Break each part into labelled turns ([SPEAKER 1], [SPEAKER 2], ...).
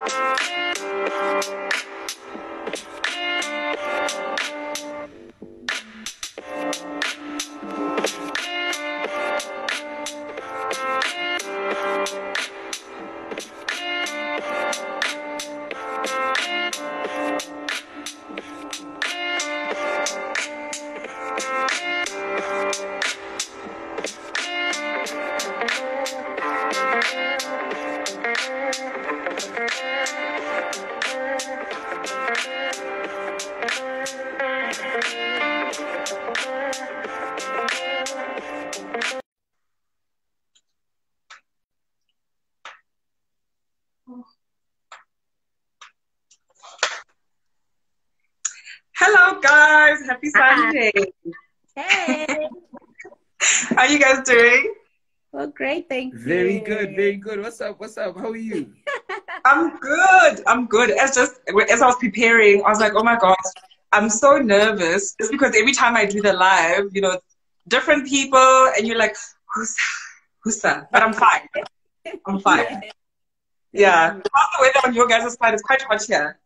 [SPEAKER 1] Hello,
[SPEAKER 2] Very good, very good. What's up? What's up? How are you?
[SPEAKER 1] I'm good. I'm good. As just as I was preparing, I was like, oh my gosh, I'm so nervous. It's because every time I do the live, you know, different people, and you're like, who's who's that? But I'm fine. I'm fine. Yeah. How's the weather on your guys' side? It's quite hot here.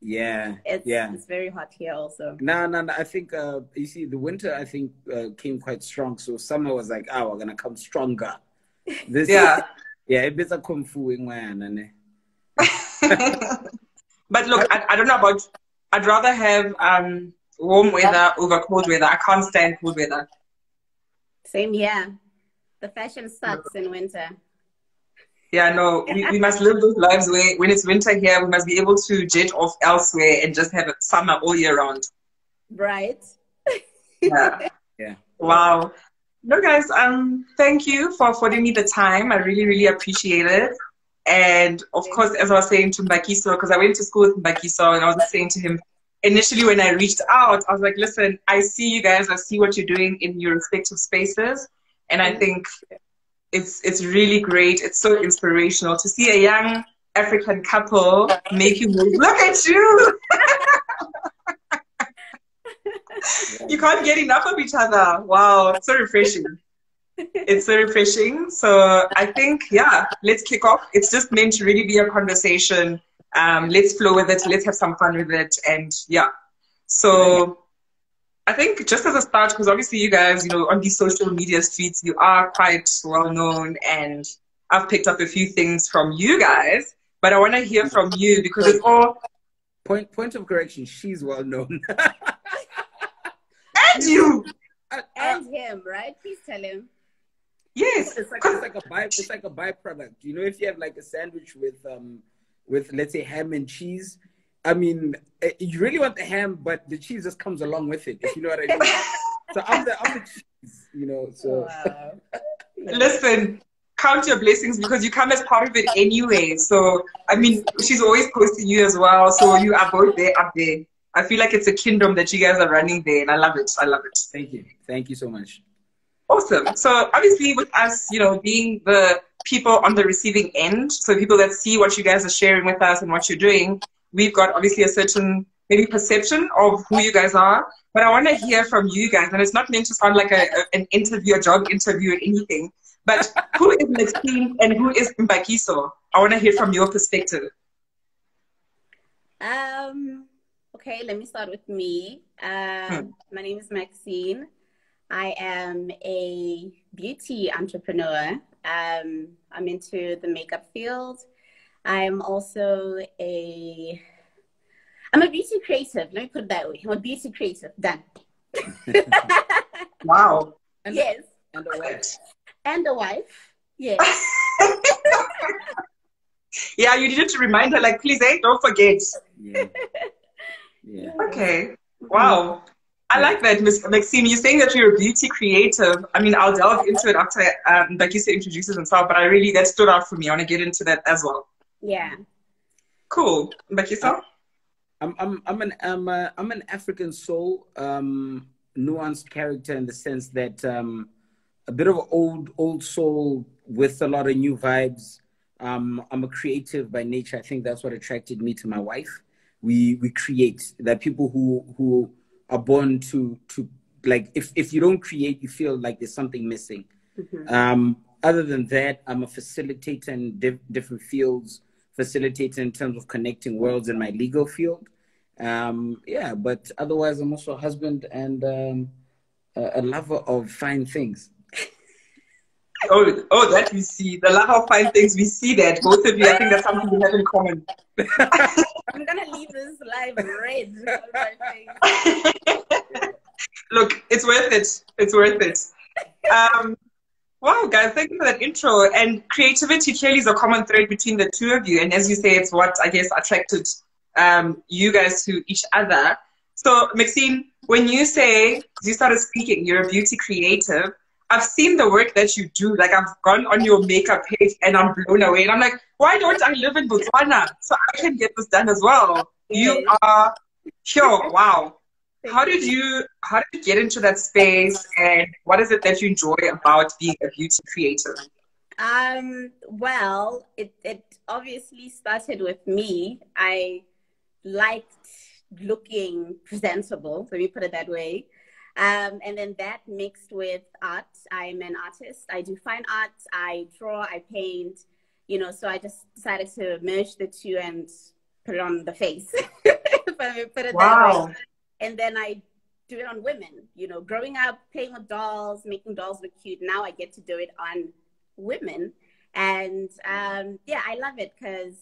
[SPEAKER 2] Yeah,
[SPEAKER 3] It's,
[SPEAKER 2] yeah.
[SPEAKER 3] it's very hot here also.
[SPEAKER 2] No, no, no. I think uh, you see, the winter I think uh, came quite strong. So summer was like, oh, we're gonna come stronger. This,
[SPEAKER 1] Yeah.
[SPEAKER 2] yeah. It a kung fu in one, and
[SPEAKER 1] but look, I, I don't know about. I'd rather have um, warm weather over cold weather. I can't stand cold weather.
[SPEAKER 3] Same here. The fashion sucks in winter.
[SPEAKER 1] Yeah, no, we, we must live those lives where when it's winter here, we must be able to jet off elsewhere and just have it summer all year round.
[SPEAKER 3] Right?
[SPEAKER 1] Yeah.
[SPEAKER 2] Yeah.
[SPEAKER 1] Wow. No, guys, um, thank you for affording me the time. I really, really appreciate it. And of course, as I was saying to Mbakiso, because I went to school with Mbakiso, and I was saying to him, initially when I reached out, I was like, listen, I see you guys, I see what you're doing in your respective spaces. And I think it's it's really great. It's so inspirational to see a young African couple making you move. Look at you! you can't get enough of each other. Wow, it's so refreshing. It's so refreshing. So I think, yeah, let's kick off. It's just meant to really be a conversation. Um, let's flow with it. Let's have some fun with it. And yeah. So I think just as a start, because obviously you guys, you know, on these social media streets, you are quite well known and I've picked up a few things from you guys, but I want to hear from you because it's all,
[SPEAKER 2] point point of correction. She's well known.
[SPEAKER 1] and you!
[SPEAKER 2] I- I-
[SPEAKER 3] And him, right? Please tell him.
[SPEAKER 1] Yes.
[SPEAKER 2] it's like it's like a by it's like a byproduct. You know, if you have like a sandwich with um with let's say ham and cheese, I mean, eh, you really want the ham, but the cheese just comes along with it. If you know what I mean. so I'm the I'm the cheese. You know, so
[SPEAKER 3] Wow.
[SPEAKER 1] Listen, count your blessings because you come as part of it anyway. So, I mean, she's always posting you as well. So you are both there up there. I feel like it's a kingdom that you guys are running there, and I love it. I love it.
[SPEAKER 2] thank you, thank you so much.
[SPEAKER 1] Awesome. So obviously, with us, you know, being the people on the receiving end, so people that see what you guys are sharing with us and what you're doing, we've got obviously a certain maybe perception of who you guys are. But I want to hear from you guys, and it's not meant to sound like a, a- an interview, a job interview, or anything. But who is Maxine and who is Mbakiso? I want to hear from your perspective.
[SPEAKER 3] Um, okay, let me start with me. Um, my name is Maxine. I am a beauty entrepreneur. Um, I'm into the makeup field. I'm also a I'm a beauty creative. Let me put it that way. I'm a beauty creative. Done.
[SPEAKER 1] Wow.
[SPEAKER 2] And,
[SPEAKER 3] yes.
[SPEAKER 2] and a wife.
[SPEAKER 3] And a wife. Yes.
[SPEAKER 1] Yeah, you needed to remind her, like, please, hey, don't forget.
[SPEAKER 2] Yeah. Yeah.
[SPEAKER 1] Okay. Wow. I like that, Miss Maxine. You're saying that you're a beauty creative. I mean, I'll delve into it after um, Mbakiso introduces himself, but I really, that stood out for me. I want to get into that as well.
[SPEAKER 3] Yeah.
[SPEAKER 1] Cool. Mbakiso?
[SPEAKER 2] I'm I'm I'm an I'm, a, I'm an African soul, um, nuanced character in the sense that um, a bit of an old old soul with a lot of new vibes. Um, I'm a creative by nature. I think that's what attracted me to my wife. We we create. That people who who are born to to like if if you don't create, you feel like there's something missing.
[SPEAKER 3] Mhm.
[SPEAKER 2] Um, other than that, I'm a facilitator in diff- different fields, facilitator in terms of connecting worlds in my legal field. Um, yeah, but otherwise, I'm also a husband and um, a, a lover of fine things.
[SPEAKER 1] Oh, oh, that we see. The love of fine things, we see that. Both of you, I think that's something we have in common.
[SPEAKER 3] I'm going to leave this live red.
[SPEAKER 1] Look, it's worth it. It's worth it. Um, wow, guys, thank you for that intro. And creativity clearly is a common thread between the two of you. And as you say, it's what, I guess, attracted um, you guys to each other. So, Maxine, when you say, you started speaking, you're a beauty creative, I've seen the work that you do. Like I've gone on your makeup page and I'm blown away. And I'm like, why don't I live in Botswana so I can get this done as well? You are sure. Wow. How did you how did you get into that space and what is it that you enjoy about being a beauty creator?
[SPEAKER 3] Um, well, it, it obviously started with me. I liked looking presentable, let me put it that way. Um, and then that mixed with art. I'm an artist. I do fine art. I draw. I paint. You know, so I just decided to merge the two and put it on the face. put it wow. And then I do it on women. You know, growing up, playing with dolls, making dolls look cute. Now I get to do it on women. And um, yeah, I love it because,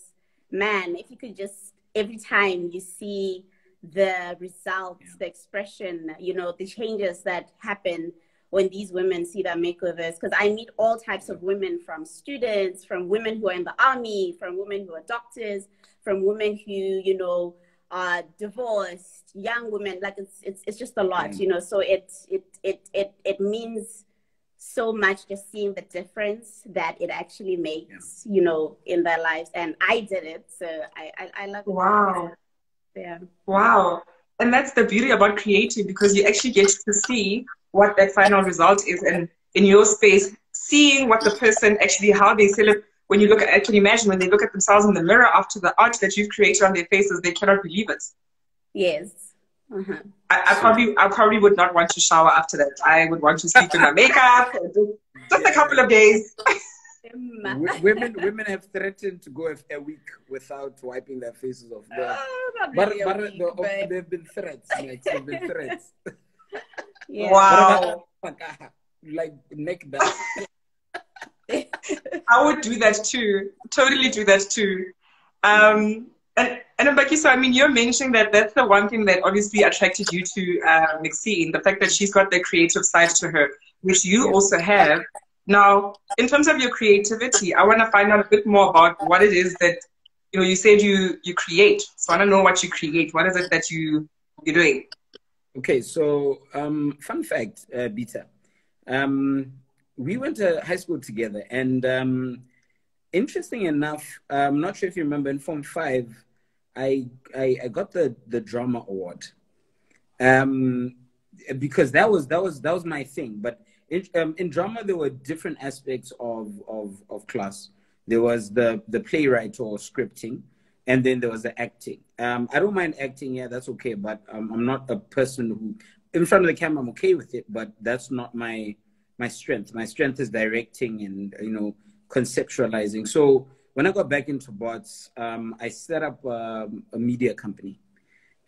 [SPEAKER 3] man, if you could just every time you see the results, the expression, you know, the changes that happen when these women see their makeovers. Because I meet all types of women from students, from women who are in the army, from women who are doctors, from women who, you know, are divorced, young women. Like it's it's it's just a lot, mm. you know. So it it it it it means so much just seeing the difference that it actually makes, yeah. you know, in their lives. And I did it, so I I, I love it.
[SPEAKER 1] Wow. Yeah. Wow. And that's the beauty about creating because you actually get to see what that final result is. And in your space, seeing what the person actually, how they celebrate. When you look at, I can imagine when they look at themselves in the mirror after the art that you've created on their faces, they cannot believe it.
[SPEAKER 3] Yes. Uh-huh.
[SPEAKER 1] I, I, probably, I probably would not want to shower after that. I would want to sleep in my makeup, just a couple of days.
[SPEAKER 2] women women have threatened to go a week without wiping their faces off. Oh, but but week, the, but... there have been threats, Max. There have been threats.
[SPEAKER 1] Yeah. Wow.
[SPEAKER 2] like neck down.
[SPEAKER 1] I would do that too. Totally do that too. Um, and and Mbakiso, I mean, you're mentioning that that's the one thing that obviously attracted you to uh, Maxine, the fact that she's got the creative side to her, which you yeah. also have. Now, in terms of your creativity, I want to find out a bit more about what it is that you know. You said you you create, so I want to know what you create. What is it that you you're doing?
[SPEAKER 2] Okay, so um, fun fact, uh, Beta. Um, we went to high school together, and um, interesting enough, I'm not sure if you remember in Form Five, I I, I got the the drama award. Um, because that was that was that was my thing, but in, um, in drama there were different aspects of, of, of class. There was the, the playwright or scripting, and then there was the acting. Um, I don't mind acting, yeah, that's okay, but um, I'm not a person who, in front of the camera, I'm okay with it, but that's not my my strength. My strength is directing and you know conceptualizing. So when I got back into bots, um, I set up um, a media company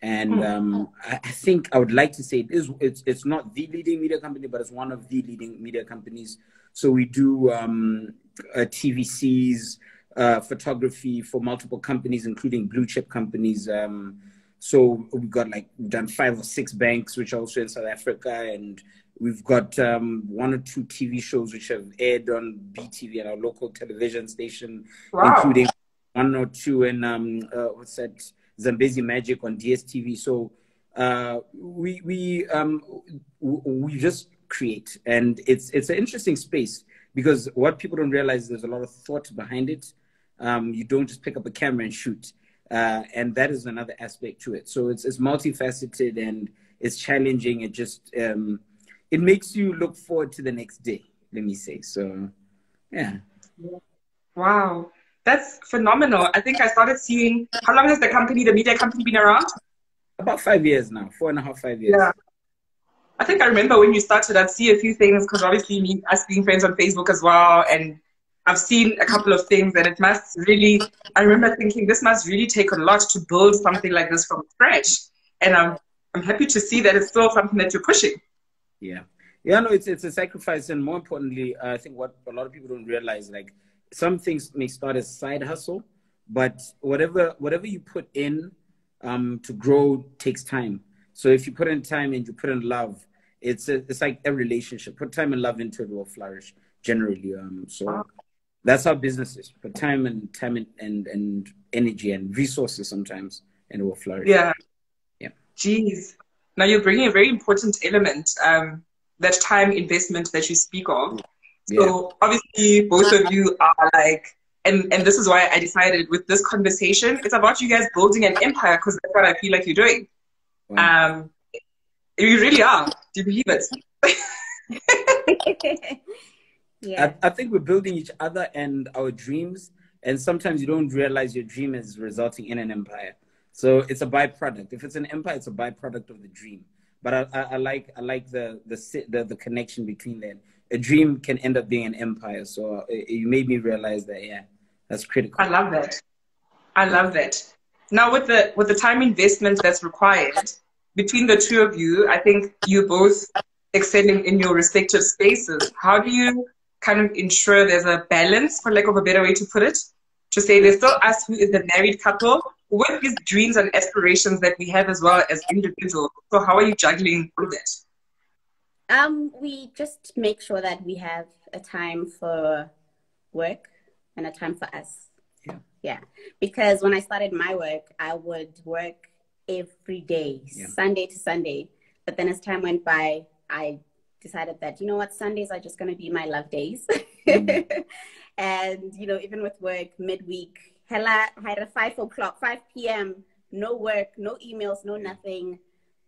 [SPEAKER 2] and hmm. um, I, think I would like to say it is it's it's not the leading media company, but it's one of the leading media companies. So we do um, uh, TVCs, uh, photography for multiple companies, including blue chip companies. Um, so we've got like we've done five or six banks, which are also in South Africa, and we've got um, one or two TV shows which have aired on BTV and our local television station, wow. including one or two in um, uh, what's that? Zambezi Magic on DSTV. So uh, we we um, we just create, and it's it's an interesting space because what people don't realize is there's a lot of thought behind it. Um, you don't just pick up a camera and shoot, uh, and that is another aspect to it. So it's it's multifaceted and it's challenging. It just um, it makes you look forward to the next day. Let me say so. Yeah.
[SPEAKER 1] Wow. That's phenomenal. I think I started seeing. How long has the company, the media company, been around?
[SPEAKER 2] About five years now, four and a half, five years.
[SPEAKER 1] Yeah. I think I remember when you started, I'd see a few things because obviously me, us being friends on Facebook as well, and I've seen a couple of things, and it must really. I remember thinking this must really take a lot to build something like this from scratch, and I'm I'm happy to see that it's still something that you're pushing.
[SPEAKER 2] Yeah, yeah, no, it's it's a sacrifice, and more importantly, uh, I think what a lot of people don't realize, like some things may start as side hustle, but whatever whatever you put in um, to grow takes time. So if you put in time and you put in love, it's a, it's like a relationship. Put time and love into it, will flourish generally. Um, so that's how business is. Put time and time and, and, and energy and resources sometimes, and it will flourish.
[SPEAKER 1] Yeah.
[SPEAKER 2] Yeah.
[SPEAKER 1] Jeez. Now you're bringing a very important element, um, that time investment that you speak of. So obviously, both of you are like, and and this is why I decided with this conversation, it's about you guys building an empire because that's what I feel like you're doing. Wow. Um, you really are. Do you believe it?
[SPEAKER 2] yeah. I, I think we're building each other and our dreams, and sometimes you don't realize your dream is resulting in an empire. So it's a byproduct. If it's an empire, it's a byproduct of the dream. But I, I, I like I like the, the the the connection between that. A dream can end up being an empire. So it, uh, you made me realize that. Yeah, that's critical.
[SPEAKER 1] I love that. I love that. Now with the with the time investment that's required between the two of you, I think you both excelling in your respective spaces. How do you kind of ensure there's a balance, for lack of a better way to put it, to say there's still us who is the married couple with these dreams and aspirations that we have as well as individuals. So how are you juggling through that?
[SPEAKER 3] Um, we just make sure that we have a time for work and a time for us.
[SPEAKER 2] Yeah.
[SPEAKER 3] Yeah. Because when I started my work, I would work every day, yeah. Sunday to Sunday. But then as time went by, I decided that, you know what, Sundays are just going to be my love days. Mm-hmm. and, you know, even with work, midweek, hella, I had a 5 o'clock, 5 p.m., no work, no emails, no nothing.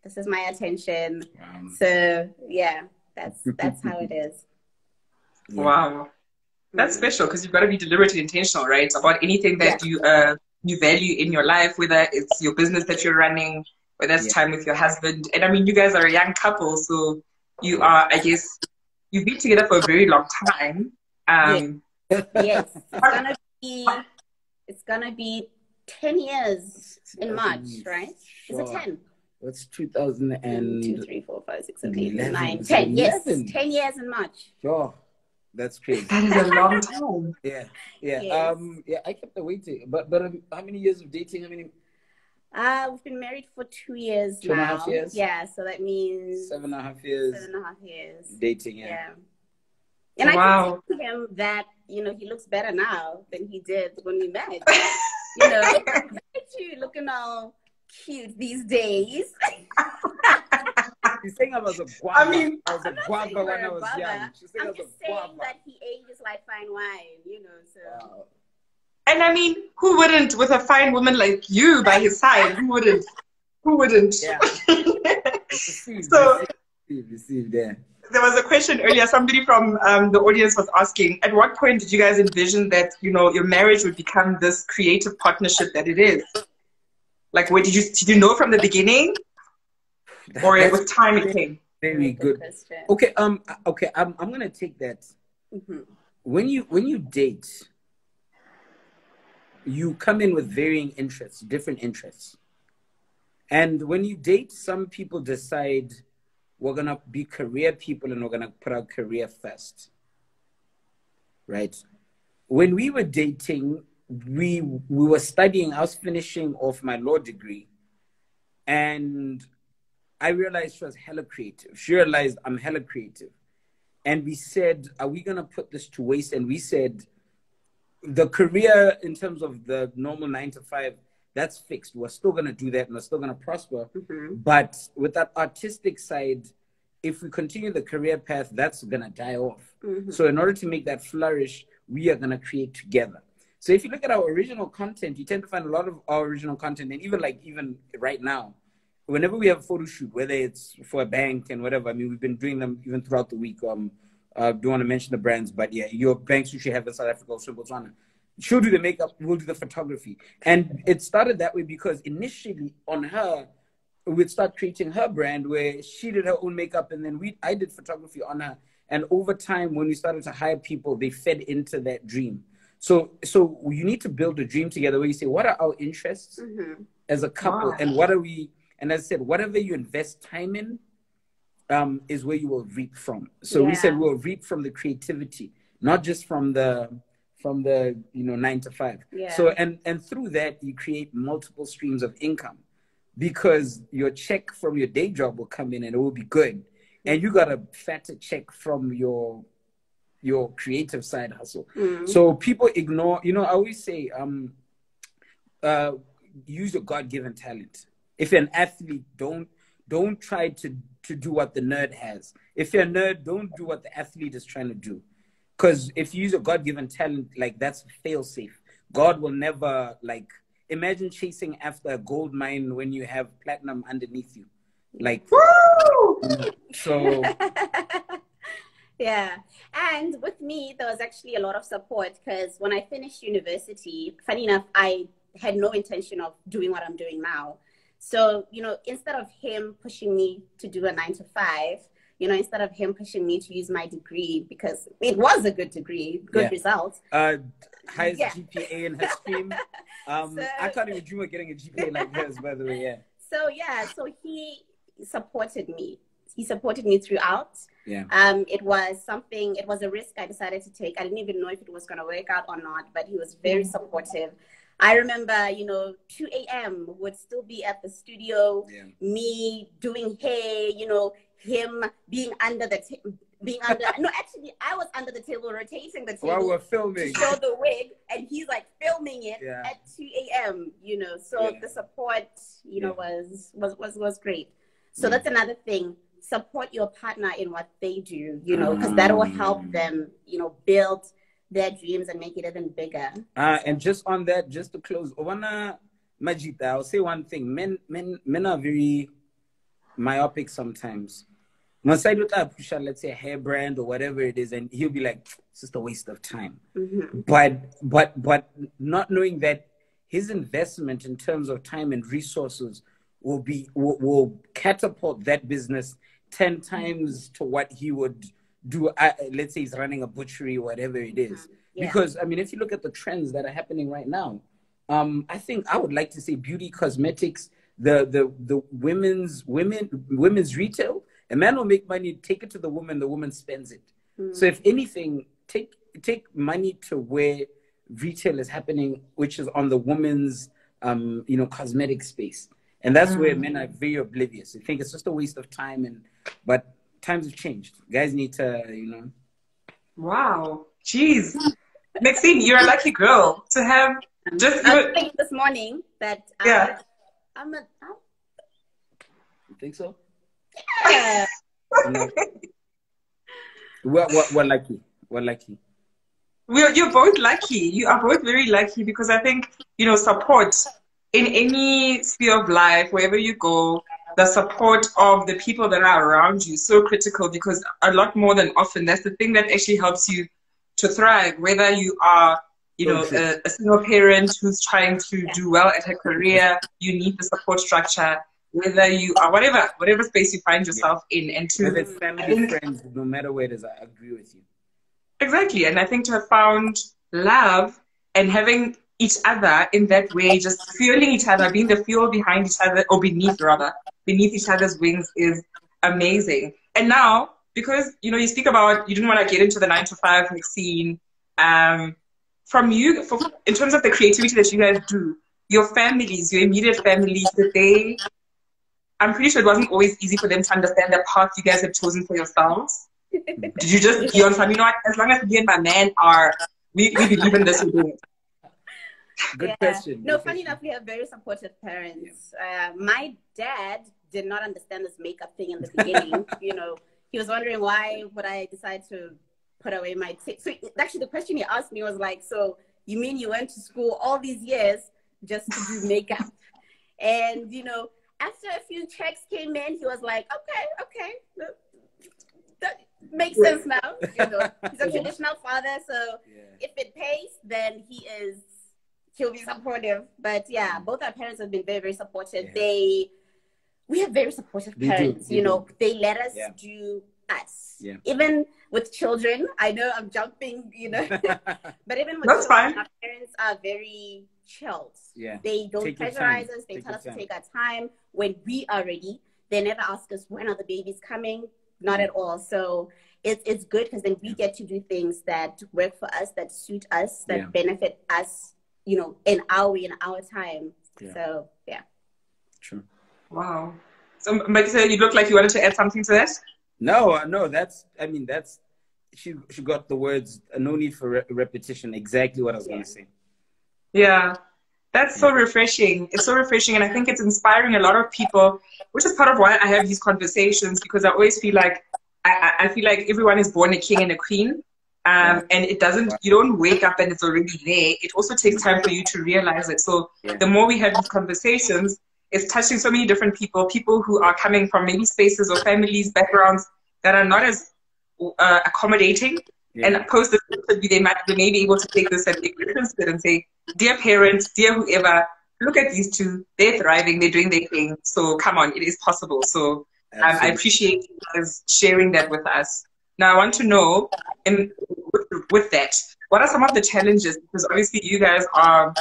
[SPEAKER 3] This is my attention. Wow. So, yeah, that's that's how it is.
[SPEAKER 1] Yeah. Wow. That's special because you've got to be deliberate and intentional, right? About anything that yeah. you uh, you value in your life, whether it's your business that you're running, whether it's yeah. time with your husband. And I mean, you guys are a young couple, so you are, I guess, you've been together for a very long time. Um,
[SPEAKER 3] yes, yes. it's gonna be it's gonna be ten years in March, right? Is it ten?
[SPEAKER 2] What's 2000 and...
[SPEAKER 3] 2, 3, 4, 5, 6, 7, 8, 9, 10. Yes, 10 years in March.
[SPEAKER 2] Sure. That's crazy.
[SPEAKER 1] That is a long time.
[SPEAKER 2] yeah, yeah. Yes. Um, yeah. I kept waiting, but but um, how many years of dating? How many?
[SPEAKER 3] Uh, we've been married for two years
[SPEAKER 2] two now. Two and a half years.
[SPEAKER 3] Yeah, so that means
[SPEAKER 2] seven and a half years.
[SPEAKER 3] Seven and a half years.
[SPEAKER 2] Dating. Yeah.
[SPEAKER 3] yeah. And wow. I can tell him that you know he looks better now than he did when we met. you know, you looking all cute these days.
[SPEAKER 2] She's saying I was a guava. I mean, I was a guava when I was young.
[SPEAKER 3] She's saying I'm I was just a guava. saying that he ages like fine wine, you know. So. Wow.
[SPEAKER 1] And I mean, who wouldn't with a fine woman like you by his side? Who wouldn't? Who wouldn't? Yeah.
[SPEAKER 2] so, received, there.
[SPEAKER 1] There was a question earlier. Somebody from um, the audience was asking, at what point did you guys envision that you know your marriage would become this creative partnership that it is? Like, what did you did you know from the beginning, or That's with time it came?
[SPEAKER 2] Very good. Okay. Um. Okay. I'm. I'm gonna take that. Mm-hmm. When you when you date, you come in with varying interests, different interests, and when you date, some people decide we're gonna be career people and we're gonna put our career first. Right. When we were dating, we we were studying. I was finishing off my law degree, and I realized she was hella creative. She realized I'm hella creative. And we said, Are we going to put this to waste? And we said, The career in terms of the normal nine to five, that's fixed. We're still going to do that and we're still going to prosper. Mm-hmm. But with that artistic side, if we continue the career path, that's going to die off. Mm-hmm. So, in order to make that flourish, we are going to create together. So, if you look at our original content, you tend to find a lot of our original content, and even like even right now, whenever we have a photo shoot, whether it's for a bank and whatever, I mean, we've been doing them even throughout the week. Um, uh, don't want to mention the brands, but yeah, your banks you should have in South Africa or Botswana. She'll do the makeup, we'll do the photography. And it started that way because initially on her, we'd start creating her brand where she did her own makeup and then we I did photography on her. and over time when we started to hire people they fed into that dream so so you need to build a dream together where you say what are our interests mm-hmm. as a couple wow. and what are we and as i said whatever you invest time in um, is where you will reap from so yeah. we said we'll reap from the creativity not just from the from the you know nine to five yeah. so and and through that you create multiple streams of income because your check from your day job will come in and it will be good and you got a fatter check from your your creative side hustle mm. so people ignore you know i always say um uh use your god-given talent if you're an athlete don't don't try to to do what the nerd has if you're a nerd don't do what the athlete is trying to do because if you use a god-given talent like that's fail safe god will never like imagine chasing after a gold mine when you have platinum underneath you. Like, Woo! so.
[SPEAKER 3] yeah. And with me, there was actually a lot of support because when I finished university, funny enough, I had no intention of doing what I'm doing now. So, you know, instead of him pushing me to do a nine to five, you know, instead of him pushing me to use my degree because it was a good degree, good yeah. results.
[SPEAKER 2] Uh, highest yeah. GPA in stream. Um, so, I can't even dream of getting a GPA like hers, by the way. Yeah.
[SPEAKER 3] So yeah, so he supported me. He supported me throughout.
[SPEAKER 2] Yeah.
[SPEAKER 3] Um, it was something. It was a risk I decided to take. I didn't even know if it was going to work out or not, but he was very supportive. I remember, you know, 2 a.m. would still be at the studio, yeah. me doing hair, you know, him being under the t- being under no actually I was under the table rotating the table
[SPEAKER 2] while we're filming
[SPEAKER 3] to show the wig and he's like filming it yeah. at 2 a.m. you know so yeah. the support you know yeah. was was was was great so that's another thing support your partner in what they do you know because that will help mm. them you know build their dreams and make it even bigger
[SPEAKER 2] uh, and just on that just to close Owana Majita I'll say one thing men men men are very myopic sometimes once I look at push let's say a hair brand or whatever it is, and he'll be like, it's just a waste of time. Mm-hmm. But but but not knowing that his investment in terms of time and resources will be will, will catapult that business 10 times to what he would do uh, let's say he's running a butchery whatever it is. Mm-hmm. Yeah. because i mean if you look at the trends that are happening right now um, i think i would like to say beauty cosmetics the the the women's women women's retail a man will make money, take it to the woman, the woman spends it. Mm. So if anything, take take money to where retail is happening, which is on the woman's um, you know, cosmetic space. And that's mm. where men are very oblivious. They think it's just a waste of time and but times have changed. Guys need to, you know.
[SPEAKER 1] Wow. Jeez. Maxine, you're a lucky girl to have just
[SPEAKER 3] I was thinking this morning that uh,
[SPEAKER 2] yeah.
[SPEAKER 3] I, I'm a I'm...
[SPEAKER 2] You think so? Yeah. we're, we're, we're lucky. We're lucky.
[SPEAKER 1] We're, you're both lucky. You are both very lucky because I think, you know, support in any sphere of life, wherever you go, the support of the people that are around you is so critical because a lot more than often, that's the thing that actually helps you to thrive, whether you are you know, a, a, single parent who's trying to do well at her career, you need the support structure whether you are whatever whatever space you find yourself yeah. in and to
[SPEAKER 2] it's family friends no matter where it is i agree with you.
[SPEAKER 1] Exactly and i think to have found love and having each other in that way just fueling each other being the fuel behind each other or beneath rather beneath each other's wings is amazing and now because you know you speak about you didn't want to get into the nine to five scene um from you for, in terms of the creativity that you guys do your families your immediate families that they I'm pretty sure it wasn't always easy for them to understand the path you guys have chosen for yourselves. Did you just be on some, you know what, as long as me and my man are, we, we believe in this, we do it.
[SPEAKER 2] Good yeah. question.
[SPEAKER 3] No,
[SPEAKER 2] Good
[SPEAKER 3] funny
[SPEAKER 2] question.
[SPEAKER 3] enough, we have very supportive parents. Uh, my dad did not understand this makeup thing in the beginning. you know, he was wondering why would I decide to put away my t- so actually the question he asked me was like, so you mean you went to school all these years just to do makeup? And you know, after a few checks came in, he was like, okay, okay, that makes sense now. You know, he's a traditional father, so yeah. if it pays, then he is he'll be supportive. But yeah, mm. both our parents have been very, very supportive. Yeah. They we have very supportive they parents. You know, do. they let us yeah. do us.
[SPEAKER 2] Yeah.
[SPEAKER 3] Even with children, I know I'm jumping, you know, but even with
[SPEAKER 1] That's
[SPEAKER 3] children,
[SPEAKER 1] fine.
[SPEAKER 3] our parents are very chilled.
[SPEAKER 2] Yeah.
[SPEAKER 3] They don't
[SPEAKER 2] Take
[SPEAKER 3] pressurize us. They
[SPEAKER 2] Take
[SPEAKER 3] tell
[SPEAKER 2] your
[SPEAKER 3] us to take our time when we are ready. They never ask us when are the babies coming. Not at all. So it's it's good because then we get to do things that work for us, that suit us, that
[SPEAKER 2] Yeah.
[SPEAKER 3] benefit us. You know, in our way, in our time.
[SPEAKER 2] Yeah.
[SPEAKER 3] So yeah.
[SPEAKER 2] True.
[SPEAKER 1] Wow. So, Mbakiso, you look like you wanted to add something to that.
[SPEAKER 2] No, uh, no, that's. I mean, that's. She she got the words. uh, No need for re- repetition. Exactly what I was
[SPEAKER 3] Yeah.
[SPEAKER 2] going to say.
[SPEAKER 1] Yeah. That's so refreshing. It's so refreshing. And I think it's inspiring a lot of people, which is part of why I have these conversations because I always feel like I, I I feel like everyone is born a king and a queen. Um, and it doesn't, you don't wake up and it's already there. It also takes time for you to realize it. So
[SPEAKER 2] Yeah.
[SPEAKER 1] the more we have these conversations, it's touching so many different people, people who are coming from maybe spaces or families, backgrounds that are not as uh, accommodating
[SPEAKER 2] Yeah.
[SPEAKER 1] and post this interview, they might they may be able to take this and take reference to it and say, Dear parents, dear whoever, look at these two. They're thriving, they're doing their thing. So come on, it is possible. So um, I appreciate you guys sharing that with us. Now I want to know in, with, with that, what are some of the challenges? Because obviously you guys are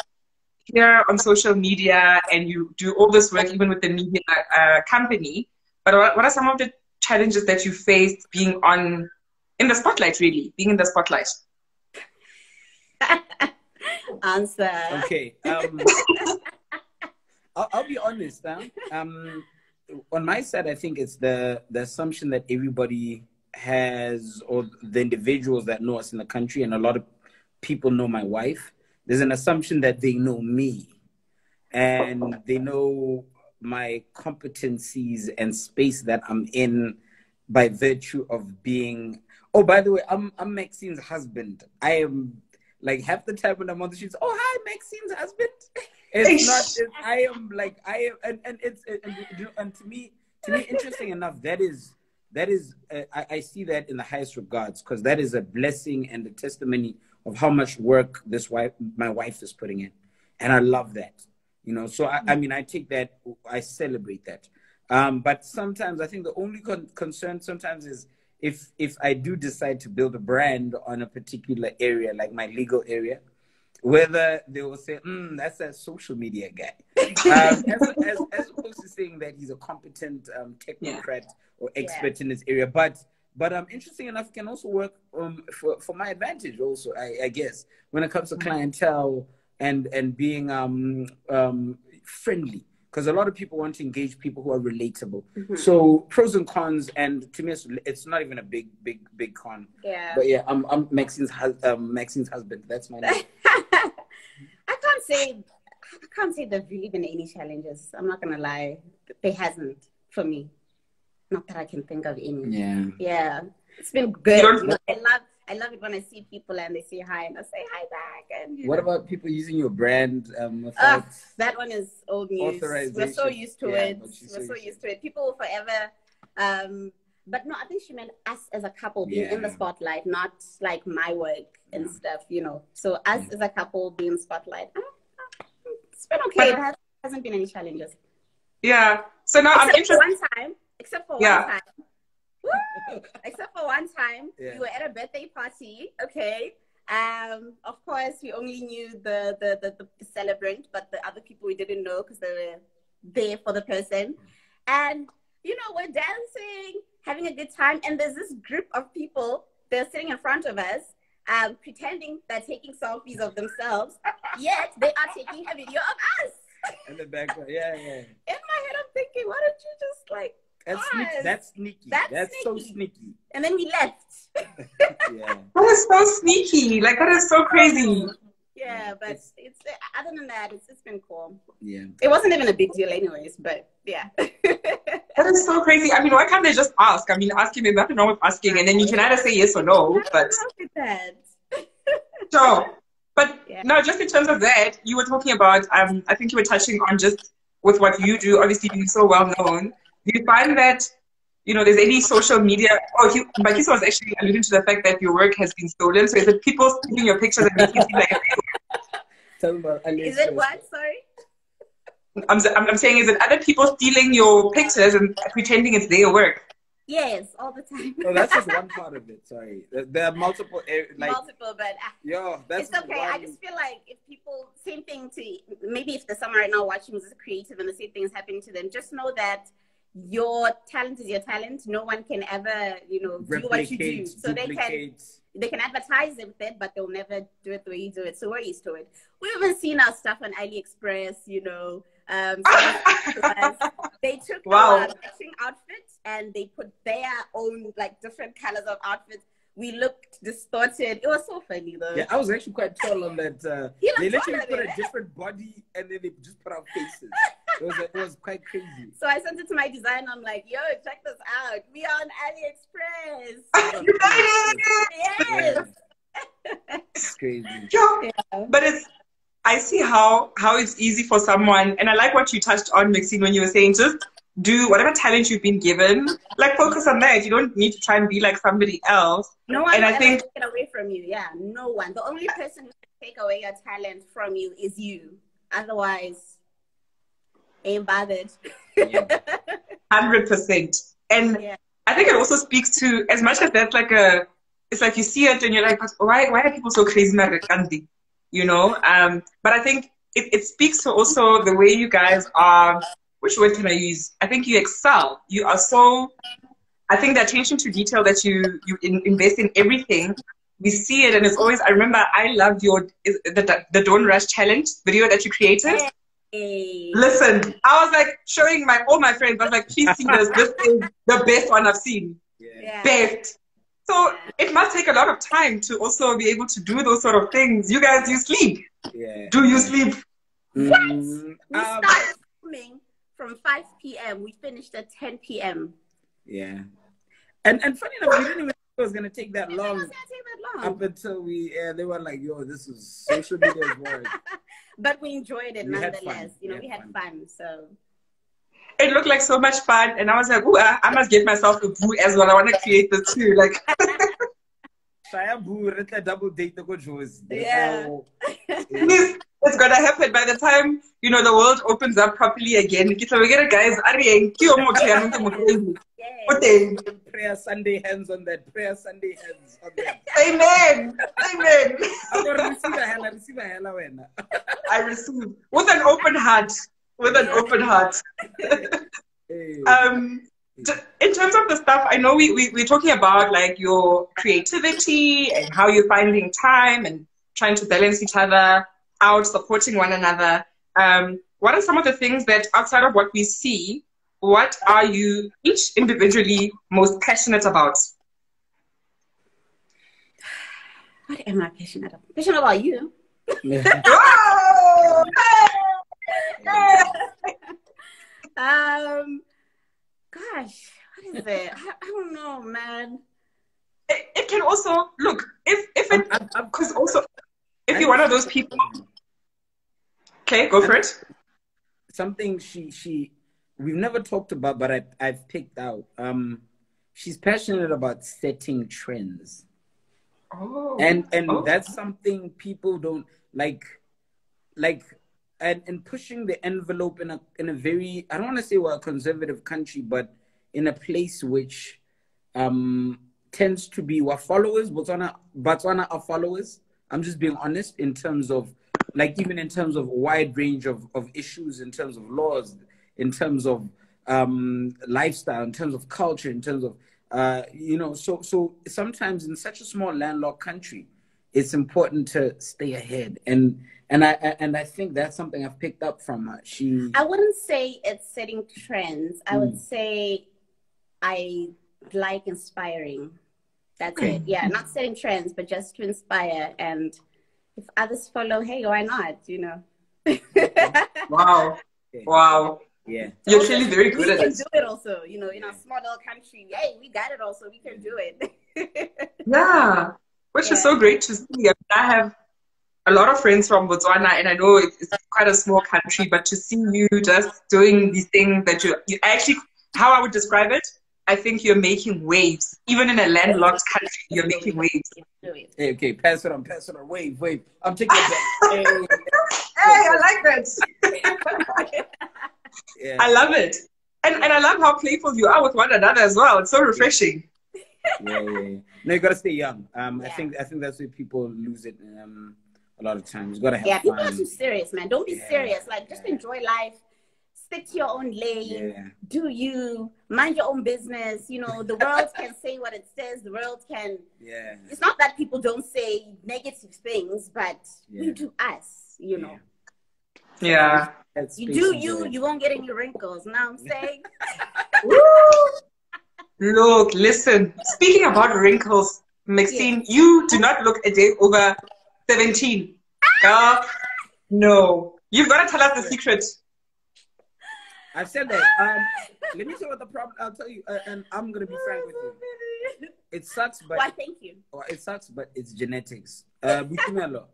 [SPEAKER 1] here on social media and you do all this work even with the media uh, company. But what, what are some of the challenges that you faced being on in the spotlight really, being in the spotlight?
[SPEAKER 3] Answer.
[SPEAKER 2] Okay. Um, I'll, I'll be honest. Huh? Um, on my side, I think it's the the assumption that everybody has, or the individuals that know us in the country, and a lot of people know my wife. There's an assumption that they know me, and they know my competencies and space that I'm in by virtue of being. Oh, by the way, I'm I'm Maxine's husband. I am like half the time when I'm on the streets. Oh, hi, Maxine's husband. It's not. It's, I am like I am, and, and it's and, and, and to me, to me, interesting enough, that is that is uh, I, I see that in the highest regards because that is a blessing and a testimony of how much work this wife, my wife, is putting in, and I love that. You know, so I, I mean, I take that, I celebrate that. Um, but sometimes I think the only con- concern sometimes is if if I do decide to build a brand on a particular area, like my legal area, whether they will say, mm, that's a social media guy, um, as, as, as opposed to saying that he's a competent um, technocrat or expert in this area. But but um, interesting enough, can also work um, for, for my advantage also, I, I guess, when it comes to clientele and, and being um, um, friendly. Because a lot of people want to engage people who are relatable.
[SPEAKER 3] Mhm.
[SPEAKER 2] So pros and cons, and to me, it's, it's not even a big, big, big con.
[SPEAKER 3] Yeah.
[SPEAKER 2] But yeah, I'm I'm Maxine's um, Maxine's husband. That's my name.
[SPEAKER 3] I can't say I can't say there've really been any challenges. I'm not gonna lie. There hasn't for me. Not that I can think of any.
[SPEAKER 2] Yeah.
[SPEAKER 3] Yeah. It's been good.
[SPEAKER 1] You
[SPEAKER 3] know, I love I love it when I see people and they say hi and I say hi back and you
[SPEAKER 2] What
[SPEAKER 3] know.
[SPEAKER 2] about people using your brand um,
[SPEAKER 3] Ugh,
[SPEAKER 2] without?
[SPEAKER 3] that one is old news. We're so used to
[SPEAKER 2] Yeah,
[SPEAKER 3] it. We're
[SPEAKER 2] so
[SPEAKER 3] so
[SPEAKER 2] used
[SPEAKER 3] used to it. People will forever um but no, I think she meant us as a couple being in the spotlight, not like my work and
[SPEAKER 2] Yeah.
[SPEAKER 3] stuff, you know. So us
[SPEAKER 2] Yeah.
[SPEAKER 3] as a couple being spotlight. uh, It's been okay.
[SPEAKER 1] But-
[SPEAKER 3] It has, hasn't been any challenges.
[SPEAKER 1] Yeah. So now I'm
[SPEAKER 3] Except for
[SPEAKER 1] interested.
[SPEAKER 3] one time. Except for
[SPEAKER 1] Yeah.
[SPEAKER 3] one time. Woo! Except for one time,
[SPEAKER 2] Yeah.
[SPEAKER 3] we were at a birthday party. Okay. Um. Of course, we only knew the the the, the celebrant, but the other people we didn't know because they were there for the person. And you know, we're dancing, having a good time, and there's this group of people. They're sitting in front of us, um, pretending they're taking selfies of themselves. Yet they are taking a video of us.
[SPEAKER 2] In the background. Yeah, yeah.
[SPEAKER 3] In my head, I'm thinking, why don't you just like?
[SPEAKER 2] That's sneaky. That's sneaky.
[SPEAKER 3] that's
[SPEAKER 2] That's, so
[SPEAKER 3] sneaky.
[SPEAKER 2] sneaky.
[SPEAKER 3] And then we left.
[SPEAKER 2] Yeah.
[SPEAKER 1] That is so sneaky. Like that is so crazy.
[SPEAKER 3] Yeah, but
[SPEAKER 2] It's-
[SPEAKER 3] it's, other than that, it's it's been cool.
[SPEAKER 2] Yeah.
[SPEAKER 3] It wasn't even a big deal, anyways. But yeah.
[SPEAKER 1] That is so crazy. I mean, why can't they just ask? I mean, asking there's nothing wrong with asking, and then you can either say yes or no. But
[SPEAKER 3] Look at that.
[SPEAKER 1] sure. But
[SPEAKER 3] Yeah.
[SPEAKER 1] no, just in terms of that, you were talking about. Um, I think you were touching on just with what you do. Obviously, being so well known, do you find that you know there's any social media? Oh, he, Mbakiso was actually alluding to the fact that your work has been stolen. So is it people stealing your pictures and making it seem like?
[SPEAKER 2] Tell them
[SPEAKER 3] Is it what? Sorry.
[SPEAKER 1] I'm, I'm, I'm saying, is it other people stealing your pictures and pretending it's their work?
[SPEAKER 3] Yes, all the time.
[SPEAKER 2] no, that's just one part of it. Sorry, there are multiple, like
[SPEAKER 3] multiple, but uh,
[SPEAKER 2] yo, that's
[SPEAKER 3] it's okay.
[SPEAKER 2] one...
[SPEAKER 3] I just feel like if people, same thing to maybe if the someone right now watching is creative and the same thing is happening to them, just know that your talent is your talent. No one can ever, you know,
[SPEAKER 2] Replicate,
[SPEAKER 3] do what you do. So they can they can advertise with it, but they'll never do it the way you do it. So we're used to it. We've even seen our stuff on AliExpress, you know. Um, they took
[SPEAKER 1] wow.
[SPEAKER 3] our matching outfits and they put their own like different colors of outfits. We looked distorted. It was so funny though.
[SPEAKER 2] Yeah, I was actually quite tall on that. Uh, they literally put a different body and then they just put our faces. It was, it was quite crazy.
[SPEAKER 3] So I sent it to my designer. I'm like, yo, check this out. We are on AliExpress.
[SPEAKER 1] you guys!
[SPEAKER 3] yes.
[SPEAKER 2] It's crazy.
[SPEAKER 1] Yeah. But it's I see how how it's easy for someone, and I like what you touched on, Maxine, when you were saying just do whatever talent you've been given. Like focus on that. You don't need to try and be like somebody else.
[SPEAKER 3] No one
[SPEAKER 1] And
[SPEAKER 3] will
[SPEAKER 1] I
[SPEAKER 3] ever
[SPEAKER 1] think-
[SPEAKER 3] take it away from you. Yeah, no one. The only person who can take away your talent from you is you. Otherwise, ain't bothered.
[SPEAKER 1] Hundred percent. And
[SPEAKER 3] Yeah.
[SPEAKER 1] I think it also speaks to as much as that's like a it's like you see it and you're like, but why why are people so crazy Kandi? You know? Um but I think it, it speaks to also the way you guys are which word can I use? I think you excel. You are so I think the attention to detail that you you in, invest in everything. We see it, and it's always. I remember I loved your is- the the Don't Rush challenge video that you created.
[SPEAKER 3] Hey.
[SPEAKER 1] Listen, I was like showing my all my friends. I was like, please see this. This is the best one I've seen.
[SPEAKER 2] Yeah.
[SPEAKER 3] Yeah.
[SPEAKER 1] Best. So it must take a lot of time to also be able to do those sort of things. You guys, you sleep.
[SPEAKER 2] Yeah.
[SPEAKER 1] Do you sleep?
[SPEAKER 3] What?
[SPEAKER 2] Mm,
[SPEAKER 3] We
[SPEAKER 2] um,
[SPEAKER 3] started filming from 5 p.m. We finished at 10 p.m.
[SPEAKER 2] yeah. And and funny enough, we didn't even think it was gonna take that long.
[SPEAKER 3] gonna take that long.
[SPEAKER 2] Up until we, yeah, they were like, "Yo, this is social media is work."
[SPEAKER 3] but we enjoyed it
[SPEAKER 2] We
[SPEAKER 3] nonetheless. You know,
[SPEAKER 2] We
[SPEAKER 3] we
[SPEAKER 2] had
[SPEAKER 3] had fun. So
[SPEAKER 1] It looked like so much fun, and I was like, "Ooh, I, I must get myself a boo as well. I want to create the too." Like,
[SPEAKER 2] Shaya boo, retla double date the go Joe's.
[SPEAKER 3] Yeah.
[SPEAKER 1] it's gonna happen by the time you know the world opens up properly again. Ke tla be ke re, guys, are re eng? Ke yo motho ya ntse mo crazy.
[SPEAKER 3] yeah.
[SPEAKER 1] O teng.
[SPEAKER 2] Prayer Sunday hands on that. Prayer Sunday hands on that.
[SPEAKER 1] Amen. Amen.
[SPEAKER 2] I'm gonna receive a hella, receive a hella wena.
[SPEAKER 1] I receive with an open heart. With an open heart. Um, in terms of the stuff, I know we, we, we're talking about like your creativity and how you're finding time and trying to balance each other out, supporting one another. Um, what are some of the things that outside of what we see, what are you each individually most passionate about?
[SPEAKER 3] What am I passionate about? Passionate about you.
[SPEAKER 1] Wow!
[SPEAKER 3] Um, gosh, what is it? I, I don't know, man.
[SPEAKER 1] It, it can also look if if it
[SPEAKER 2] I'm, I'm,
[SPEAKER 1] because also if you're one of those people. Okay, go for it.
[SPEAKER 2] something she she we've never talked about, but I I've picked out. Um, she's passionate about setting trends,
[SPEAKER 1] Oh.
[SPEAKER 2] and and
[SPEAKER 1] Oh.
[SPEAKER 2] that's something people don't like, like, and and pushing the envelope in a in a very I don't want to say we're a conservative country, but in a place which um tends to be what followers Botswana Botswana are followers. I'm just being honest in terms of like even in terms of a wide range of, of issues, in terms of laws, in terms of um, lifestyle, in terms of culture, in terms of uh, you know, so so sometimes in such a small landlocked country, it's important to stay ahead, and and I I- and I think that's something I've picked up from her. She
[SPEAKER 3] I wouldn't say it's setting trends. I would
[SPEAKER 2] Mm.
[SPEAKER 3] say I like inspiring. That's
[SPEAKER 2] Okay.
[SPEAKER 3] it. Yeah, not setting trends, but just to inspire. And if others follow, hey, why not? You know.
[SPEAKER 1] Wow. Wow.
[SPEAKER 2] Yeah
[SPEAKER 1] You're
[SPEAKER 3] Also,
[SPEAKER 1] clearly very good at it.
[SPEAKER 3] we
[SPEAKER 1] at
[SPEAKER 3] can
[SPEAKER 1] it.
[SPEAKER 3] do it also. You know, in a small little country, hey, we got it also. We can do it.
[SPEAKER 1] Yeah, which is so great to see. I, mean, I have a lot of friends from Botswana, and I know it's quite a small country, but to see you just doing these things that you, you actually, how I would describe it, I think you're making waves. Even in a landlocked country, you're making waves.
[SPEAKER 2] Hey, okay pass it on pass it on wave wave I'm taking it back hey,
[SPEAKER 1] Hey, I like that.
[SPEAKER 2] yeah.
[SPEAKER 1] I love it. And and, and I love how playful you are with one another as well. It's so refreshing.
[SPEAKER 2] yeah, yeah, yeah. No, you gotta stay young. Um, yeah. I think I think that's where people lose it. Um, a lot of times, you gotta have.
[SPEAKER 3] Yeah,
[SPEAKER 2] people
[SPEAKER 3] fun. are too serious, man. Don't be yeah. serious. Like, just enjoy life. Stick to your own lane. Yeah. Do you mind your own business? You know, the world can say what it says. The world can.
[SPEAKER 2] Yeah.
[SPEAKER 3] It's not that people don't say negative things, but we do us. You know.
[SPEAKER 1] Yeah.
[SPEAKER 3] You do you. You won't get any wrinkles. Now I'm saying.
[SPEAKER 1] Look, listen. Speaking about wrinkles, Maxine, yes. you do not look a day over 17. Uh, no. You've got to tell us the secret.
[SPEAKER 2] I've said that. Um, let me tell you what the problem. I'll tell you, uh, and I'm gonna be frank with you. It sucks, but
[SPEAKER 3] why? Thank you.
[SPEAKER 2] Well, it sucks, but it's genetics. Uh,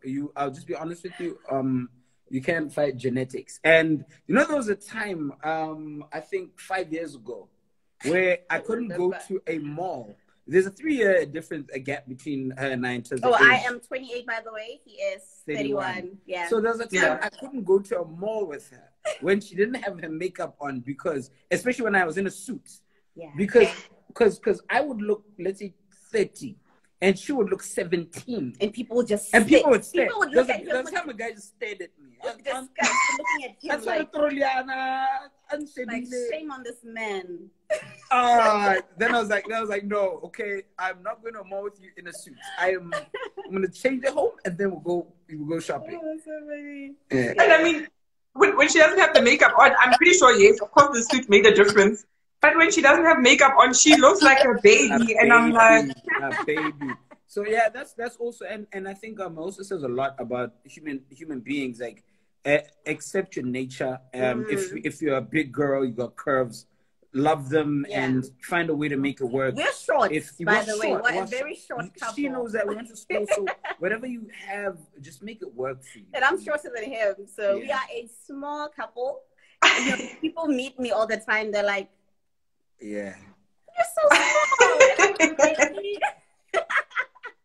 [SPEAKER 2] you, I'll just be honest with you. Um, you can't fight genetics. And you know, there was a time, um, I think five years ago, where I couldn't go to a mall. There's a three year difference, a gap between her and I in terms
[SPEAKER 3] oh, I am 28, by the way. He is 31. 31. Yeah.
[SPEAKER 2] So there's a time yeah. I couldn't go to a mall with her when she didn't have her makeup on because, especially when I was in a suit.
[SPEAKER 3] Yeah.
[SPEAKER 2] Because, because, because I would look, let's say, 30 and she would look 17.
[SPEAKER 3] And people would just
[SPEAKER 2] And people would stare.
[SPEAKER 3] People would look at
[SPEAKER 2] her. time a guy just stared at me.
[SPEAKER 3] Look, this guy looking at him like, like, shame on this man.
[SPEAKER 2] uh, then I was like, then I was like, no, okay, I'm not going to mall with you in a suit. I am, I'm going to change it home and then we'll go, we'll go shopping.
[SPEAKER 3] Oh, so
[SPEAKER 1] yeah. And I mean, when, when she doesn't have the makeup on, I'm pretty sure, yes, of course the suit made a difference. But when she doesn't have makeup on, she looks like a baby, a and I'm like,
[SPEAKER 2] a baby. So yeah, that's that's also, and and I think um also says a lot about human human beings. Like, uh, accept your nature. Um, mm. if if you're a big girl, you got curves. Love them yeah. and find a way to make it work.
[SPEAKER 3] We're short, if you by the way. We're a very short couple.
[SPEAKER 2] She knows that we went to school, so whatever you have, just make it work for you.
[SPEAKER 3] And I'm shorter than him, so yeah. we are a small couple. you know, people meet me all the time. They're like,
[SPEAKER 2] yeah.
[SPEAKER 3] You're so small.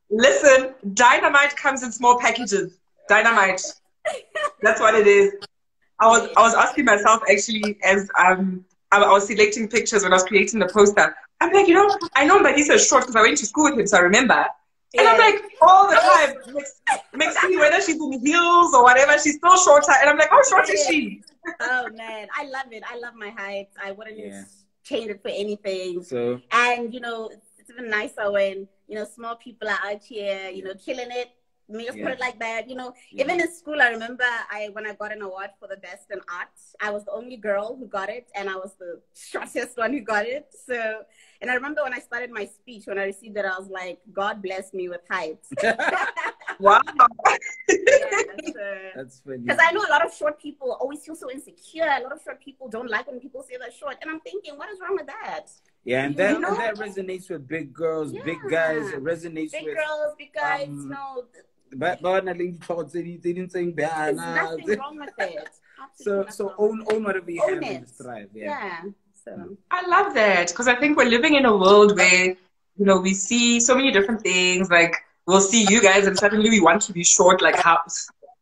[SPEAKER 1] Listen, dynamite comes in small packages. Dynamite. That's what it is. I was I was asking myself actually as um I, was selecting pictures when I was creating the poster. I'm like, you know, I know Mbakiso's short because I went to school with him, so I remember. Yeah. And I'm like, all the time, Maxine, whether she's in heels or whatever, she's still shorter. And I'm like, how short is she?
[SPEAKER 3] oh man, I love it. I love my height. I wouldn't yeah change it for anything.
[SPEAKER 2] So
[SPEAKER 3] and you know, it's even nicer when you know small people are out here, you know, killing it. Let me just yeah. put it like that. You know, yeah. even in school, I remember I when I got an award for the best in art, I was the only girl who got it, and I was the shortest one who got it. So, and I remember when I started my speech, when I received it, I was like, "God bless me with height."
[SPEAKER 1] wow.
[SPEAKER 2] That's funny.
[SPEAKER 3] Because I know a lot of short people always feel so insecure. A lot of short people don't like when people say they're short. And I'm thinking, what is wrong with that?
[SPEAKER 2] Yeah, and that, and that resonates with big girls, yeah. big guys. It resonates
[SPEAKER 3] big
[SPEAKER 2] with.
[SPEAKER 3] Big girls, big guys, um, no.
[SPEAKER 2] But but I think they didn't say
[SPEAKER 3] There's nothing wrong with it.
[SPEAKER 2] so so own own whatever you own have
[SPEAKER 3] and thrive. Yeah. yeah. So
[SPEAKER 1] I love that because I think we're living in a world where you know we see so many different things like we'll see you guys and suddenly we want to be short like how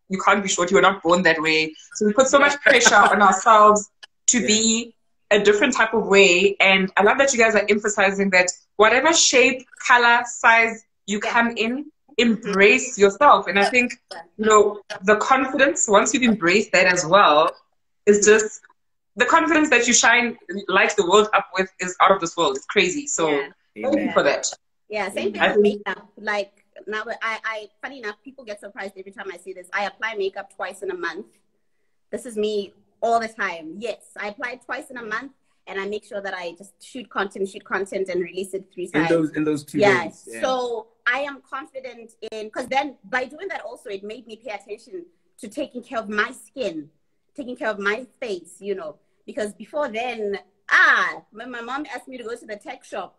[SPEAKER 1] you can't be short you were not born that way. So we put so much pressure on ourselves to yeah. be a different type of way. And i love that you guys are emphasizing that whatever shape color size you come in embrace yourself. And i think you know the confidence once you've embraced that as well is just the confidence that you shine light the world up with is out of this world. It's crazy. So yeah. thank you for that.
[SPEAKER 3] Yeah same thing with makeup like now I, I funny enough people get surprised every time i see this. I apply makeup twice in a month. This is me all the time. Yes i apply twice in a month and i make sure that i just shoot content shoot content and release it three times.
[SPEAKER 2] in those in those two yes
[SPEAKER 3] yeah. so i am confident in because then by doing that also it made me pay attention to taking care of my skin taking care of my face you know because before then ah when my mom asked me to go to the tech shop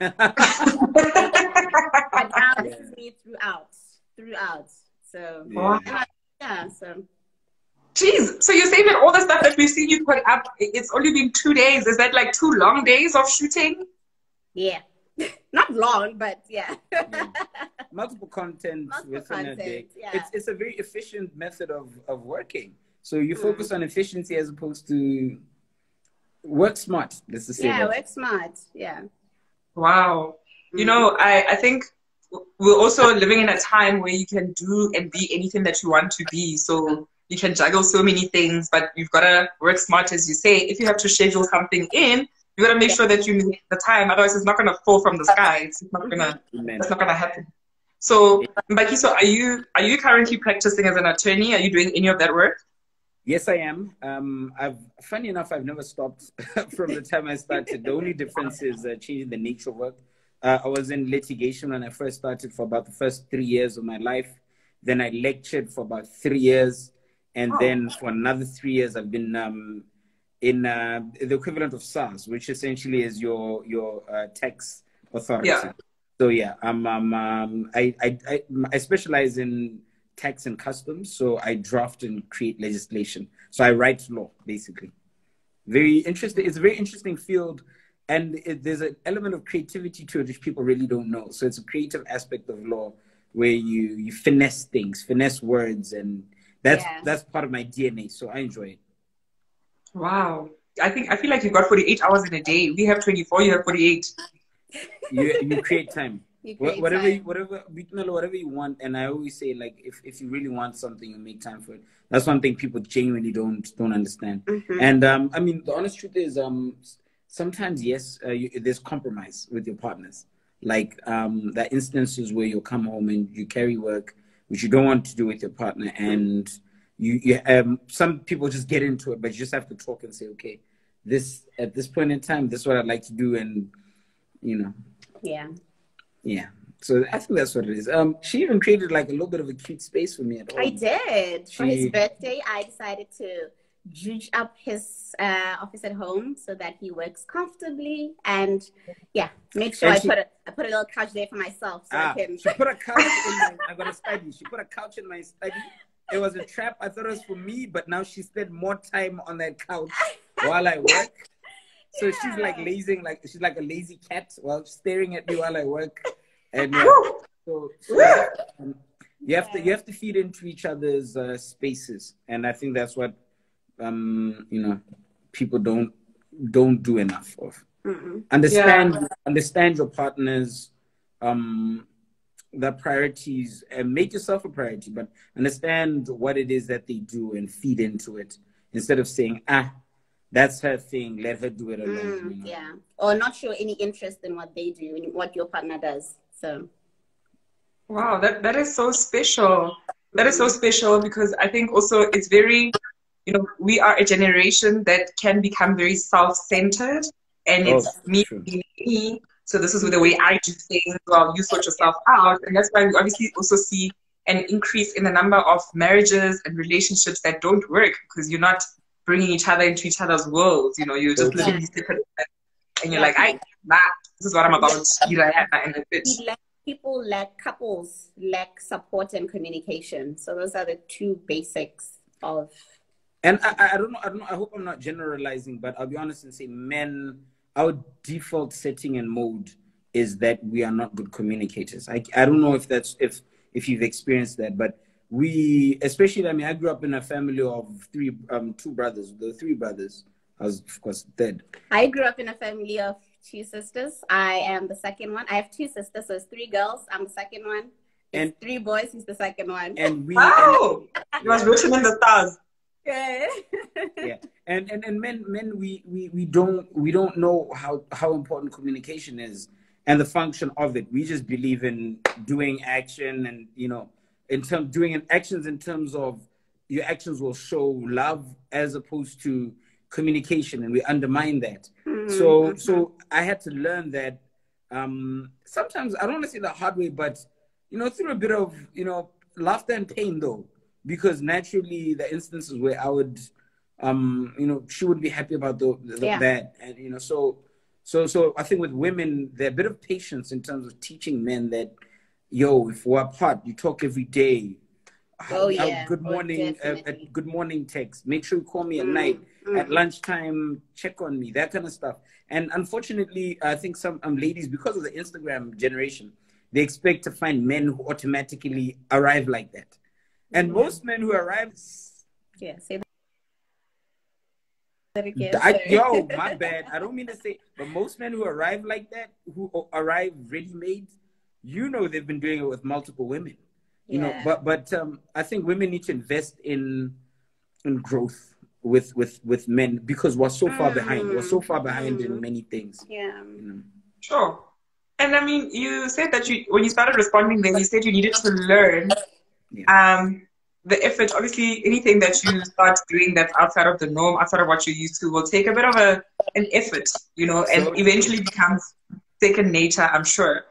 [SPEAKER 3] but now this is me throughout, throughout. So yeah. yeah, so.
[SPEAKER 1] Jeez, so you're saying that all the stuff that we've seen you put up, it's only been two days. Is that like two long days of shooting?
[SPEAKER 3] Yeah. Not long, but yeah. yeah.
[SPEAKER 2] Multiple content
[SPEAKER 3] Multiple
[SPEAKER 2] within
[SPEAKER 3] content,
[SPEAKER 2] a day.
[SPEAKER 3] Yeah.
[SPEAKER 2] It's, it's a very efficient method of, of working. So you focus mm. on efficiency as opposed to Work smart. Let's just say
[SPEAKER 3] yeah,
[SPEAKER 2] that.
[SPEAKER 3] work smart. Yeah.
[SPEAKER 1] Wow. You know, mm-hmm. I, I think we're also living in a time where you can do and be anything that you want to be. So you can juggle so many things, but you've got to work smart, as you say. If you have to schedule something in, you got to make sure that you make the time. Otherwise, it's not going to fall from the sky. It's not gonna. It's not gonna happen. So, Mbaki, are you are you currently practicing as an attorney? Are you doing any of that work?
[SPEAKER 2] Yes, I am. Um, I've funny enough, I've never stopped from the time I started. The only difference is uh, changing the nature of work. Uh, I was in litigation when I first started for about the first three years of my life. Then I lectured for about three years, and oh. then for another three years, I've been um, in uh, the equivalent of SARS, which essentially is your your uh, tax authority. Yeah. So yeah, um, um, um, I, I, I, I specialize in tax and customs. So I draft and create legislation. So I write law, basically. Very interesting. It's a very interesting field. And it, there's an element of creativity to it which people really don't know. So it's a creative aspect of law where you, you finesse things, finesse words. And that's, yeah. that's part of my DNA. So I enjoy it.
[SPEAKER 1] Wow. I think, I feel like you've got 48 hours in a day. We have 24, you have 48.
[SPEAKER 2] you, you create time whatever you, whatever whatever you want and i always say like if, if you really want something you make time for it. That's one thing people genuinely don't don't understand. Mm-hmm. and um i mean the honest truth is um sometimes yes uh, you, there's compromise with your partners. Like um there instances where you'll come home and you carry work which you don't want to do with your partner and you, you um some people just get into it but you just have to talk and say okay this at this point in time this is what i'd like to do and you know.
[SPEAKER 3] Yeah
[SPEAKER 2] yeah. So I think that's what it is. Um, she even created like a little bit of a cute space for me at home.
[SPEAKER 3] I did. She... For his birthday, I decided to juice up his uh, office at home so that he works comfortably and yeah, make sure I put a I put a little couch there for myself so
[SPEAKER 2] ah,
[SPEAKER 3] I can.
[SPEAKER 2] She put a couch in my. I got a study. She put a couch in my study. It was a trap. I thought it was for me, but now she spent more time on that couch while I work. So yeah. she's like lazing, like she's like a lazy cat while staring at me while I work. And uh, so, so um, you have to you have to feed into each other's uh, spaces, and I think that's what um, you know people don't don't do enough of. Mm-hmm. Understand yeah. understand your partner's um, the priorities and make yourself a priority, but understand what it is that they do and feed into it instead of saying ah that's her thing. Let her do it alone. Mm,
[SPEAKER 3] you know? Yeah, or not show any interest in what they do, in what your partner does. So,
[SPEAKER 1] wow, that that is so special. That is so special because I think also it's very, you know, we are a generation that can become very self-centered, and oh, it's me, me, me. So this is the way I do things. Well, you sort yourself out, and that's why we obviously also see an increase in the number of marriages and relationships that don't work because you're not bringing each other into each other's worlds. You know, you're just living these different and you're like, I nah, this is what I'm about.
[SPEAKER 3] People lack couples lack support and communication. So those are the two basics of.
[SPEAKER 2] And I, I don't know. I don't know. I hope I'm not generalizing, but I'll be honest and say, men, our default setting and mode is that we are not good communicators. I, I don't know if that's if if you've experienced that, but we especially i mean i grew up in a family of three um two brothers. The three brothers i was of course dead.
[SPEAKER 3] I grew up in a family of two sisters. I am the second one. I have two sisters so it's three girls. I'm the second one. And three boys he's the second one.
[SPEAKER 2] and we
[SPEAKER 1] wow! and, was written in the stars.
[SPEAKER 3] Yeah.
[SPEAKER 2] yeah. And, and and men men we, we we don't we don't know how how important communication is and the function of it. We just believe in doing action and you know in terms doing actions in terms of your actions will show love as opposed to communication and we undermine that mm-hmm. so so i had to learn that um sometimes i don't want to say the hard way but you know through a bit of you know laughter and pain though because naturally the instances where i would um you know she would be happy about the, the yeah. that and you know so so so i think with women there a bit of patience in terms of teaching men that yo, if we're apart, you talk every day.
[SPEAKER 3] Oh, yeah.
[SPEAKER 2] good oh, morning, oh, uh, good morning text. Make sure you call me at mm, night, mm. at lunchtime, check on me, that kind of stuff. And unfortunately, I think some um, ladies, because of the Instagram generation, they expect to find men who automatically arrive like that. And mm. most men who arrive,
[SPEAKER 3] yeah, say that. Again,
[SPEAKER 2] I, yo, my bad. I don't mean to say, but most men who arrive like that, who arrive ready-made, you know, they've been doing it with multiple women. You yeah. know, but but um, I think women need to invest in in growth with with with men because we're so far mm. behind. We're so far behind mm. in many things.
[SPEAKER 3] Yeah. You know?
[SPEAKER 1] Sure. And I mean, you said that you when you started responding, then you said you needed to learn. Yeah. Um, the effort, obviously, anything that you start doing that's outside of the norm, outside of what you're used to, will take a bit of a an effort, you know, and so, eventually becomes second nature, I'm sure.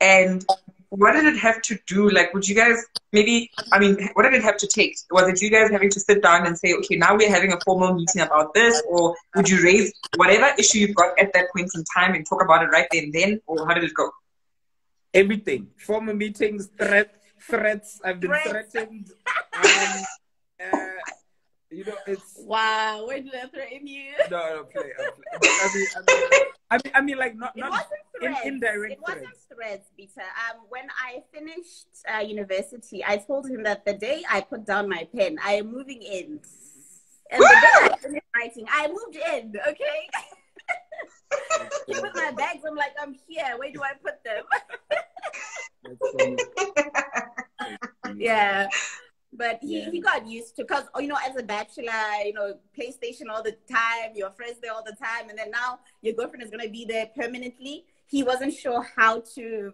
[SPEAKER 1] And what did it have to do? Like, would you guys maybe, I mean, what did it have to take? Was it you guys having to sit down and say, okay, now we're having a formal meeting about this? Or would you raise whatever issue you've got at that point in time and talk about it right then and then? Or how did it go?
[SPEAKER 2] Everything. Formal meetings, threat, threats. I've been threats. threatened. Um, uh, you know, it's
[SPEAKER 3] wow. Where did I threaten you?
[SPEAKER 2] No, no, play. I, play. I, mean, I, mean, I mean, I mean, like not, not
[SPEAKER 3] it wasn't threats. In, indirect. It wasn't threats, Peter. Um, when I finished uh, university, I told him that the day I put down my pen, I am moving in, and the day I finished writing, I moved in. Okay. he put my bags. I'm like, I'm here. Where do I put them? yeah. But he, yeah. he got used to because oh, you know as a bachelor, you know PlayStation all the time, your friends there all the time, and then now your girlfriend is gonna be there permanently. He wasn't sure how to,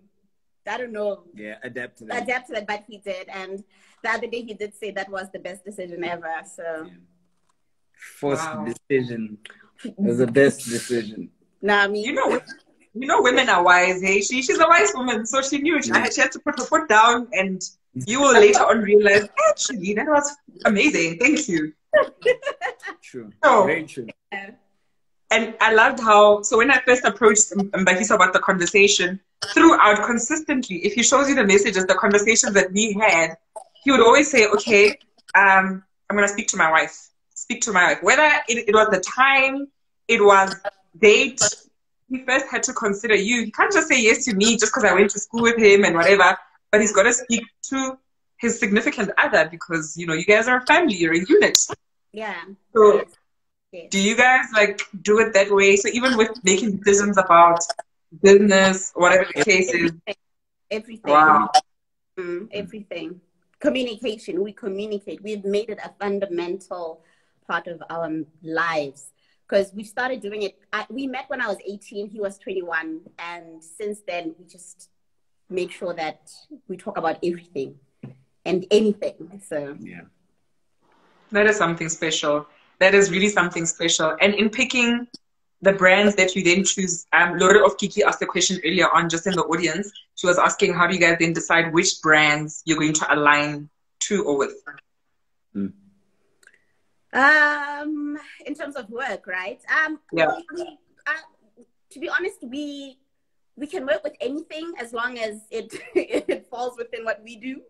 [SPEAKER 3] I don't know.
[SPEAKER 2] Yeah, adapt to that.
[SPEAKER 3] Adapt to that, but he did. And the other day he did say that was the best decision ever. So. Yeah.
[SPEAKER 2] First wow. decision. It was the best decision.
[SPEAKER 3] No, I mean
[SPEAKER 1] you know you know women are wise, hey? She she's a wise woman, so she knew she, she had to put her foot down and you will later on realize, actually, that was amazing. Thank you.
[SPEAKER 2] True. So, Very true.
[SPEAKER 1] And I loved how, so when I first approached Mbakiso about the conversation, throughout consistently, if he shows you the messages, the conversations that we had, he would always say, okay, um, I'm going to speak to my wife. Speak to my wife. Whether it, it was the time, it was date, he first had to consider you. He can't just say yes to me just because I went to school with him and whatever but he's got to speak to his significant other because you know you guys are a family, you're a unit.
[SPEAKER 3] Yeah.
[SPEAKER 1] So, yes. do you guys like do it that way? So even with making decisions about business, whatever the case is.
[SPEAKER 3] Everything.
[SPEAKER 1] Wow.
[SPEAKER 3] Mm, everything. Communication. We communicate. We've made it a fundamental part of our lives because we started doing it. I, we met when I was 18. He was 21, and since then we just make sure that we talk about everything and anything. So
[SPEAKER 2] yeah,
[SPEAKER 1] that is something special. That is really something special. And in picking the brands that you then choose, um, Laura of Kiki asked a question earlier on, just in the audience. She was asking, how do you guys then decide which brands you're going to align to or with?
[SPEAKER 3] Mm. Um, in terms of work, right? Um,
[SPEAKER 1] yeah.
[SPEAKER 3] We, we, uh, to be honest, we we can work with anything as long as it it falls within what we do.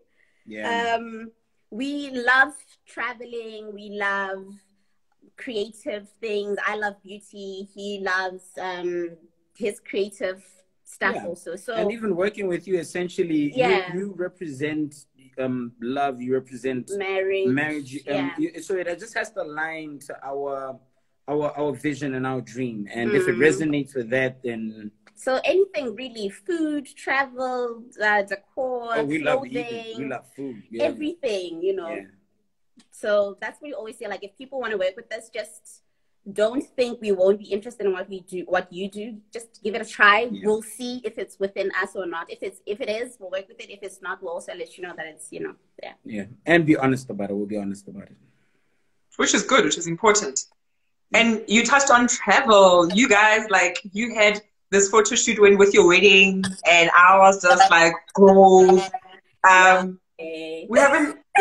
[SPEAKER 2] Yeah.
[SPEAKER 3] Um, we love traveling. We love creative things. I love beauty. He loves um, his creative stuff yeah. also. So
[SPEAKER 2] and even working with you, essentially, yeah. you, you represent um, love. You represent
[SPEAKER 3] marriage.
[SPEAKER 2] Marriage. Um, yeah. You, so it just has to align to our our our vision and our dream. And mm. if it mm. resonates with that, then
[SPEAKER 3] so anything really, food, travel, uh, decor, oh, we clothing, love
[SPEAKER 2] we love food,
[SPEAKER 3] yeah. everything, you know. Yeah. So that's what we always say. Like, if people want to work with us, just don't think we won't be interested in what we do, what you do. Just give it a try. Yeah. We'll see if it's within us or not. If it's if it is, we'll work with it. If it's not, we'll also let you know that it's you know yeah.
[SPEAKER 2] Yeah, and be honest about it. We'll be honest about it.
[SPEAKER 1] Which is good. Which is important. And you touched on travel. You guys, like, you had this photo shoot went with your wedding, and I was just like, oh, um, we haven't.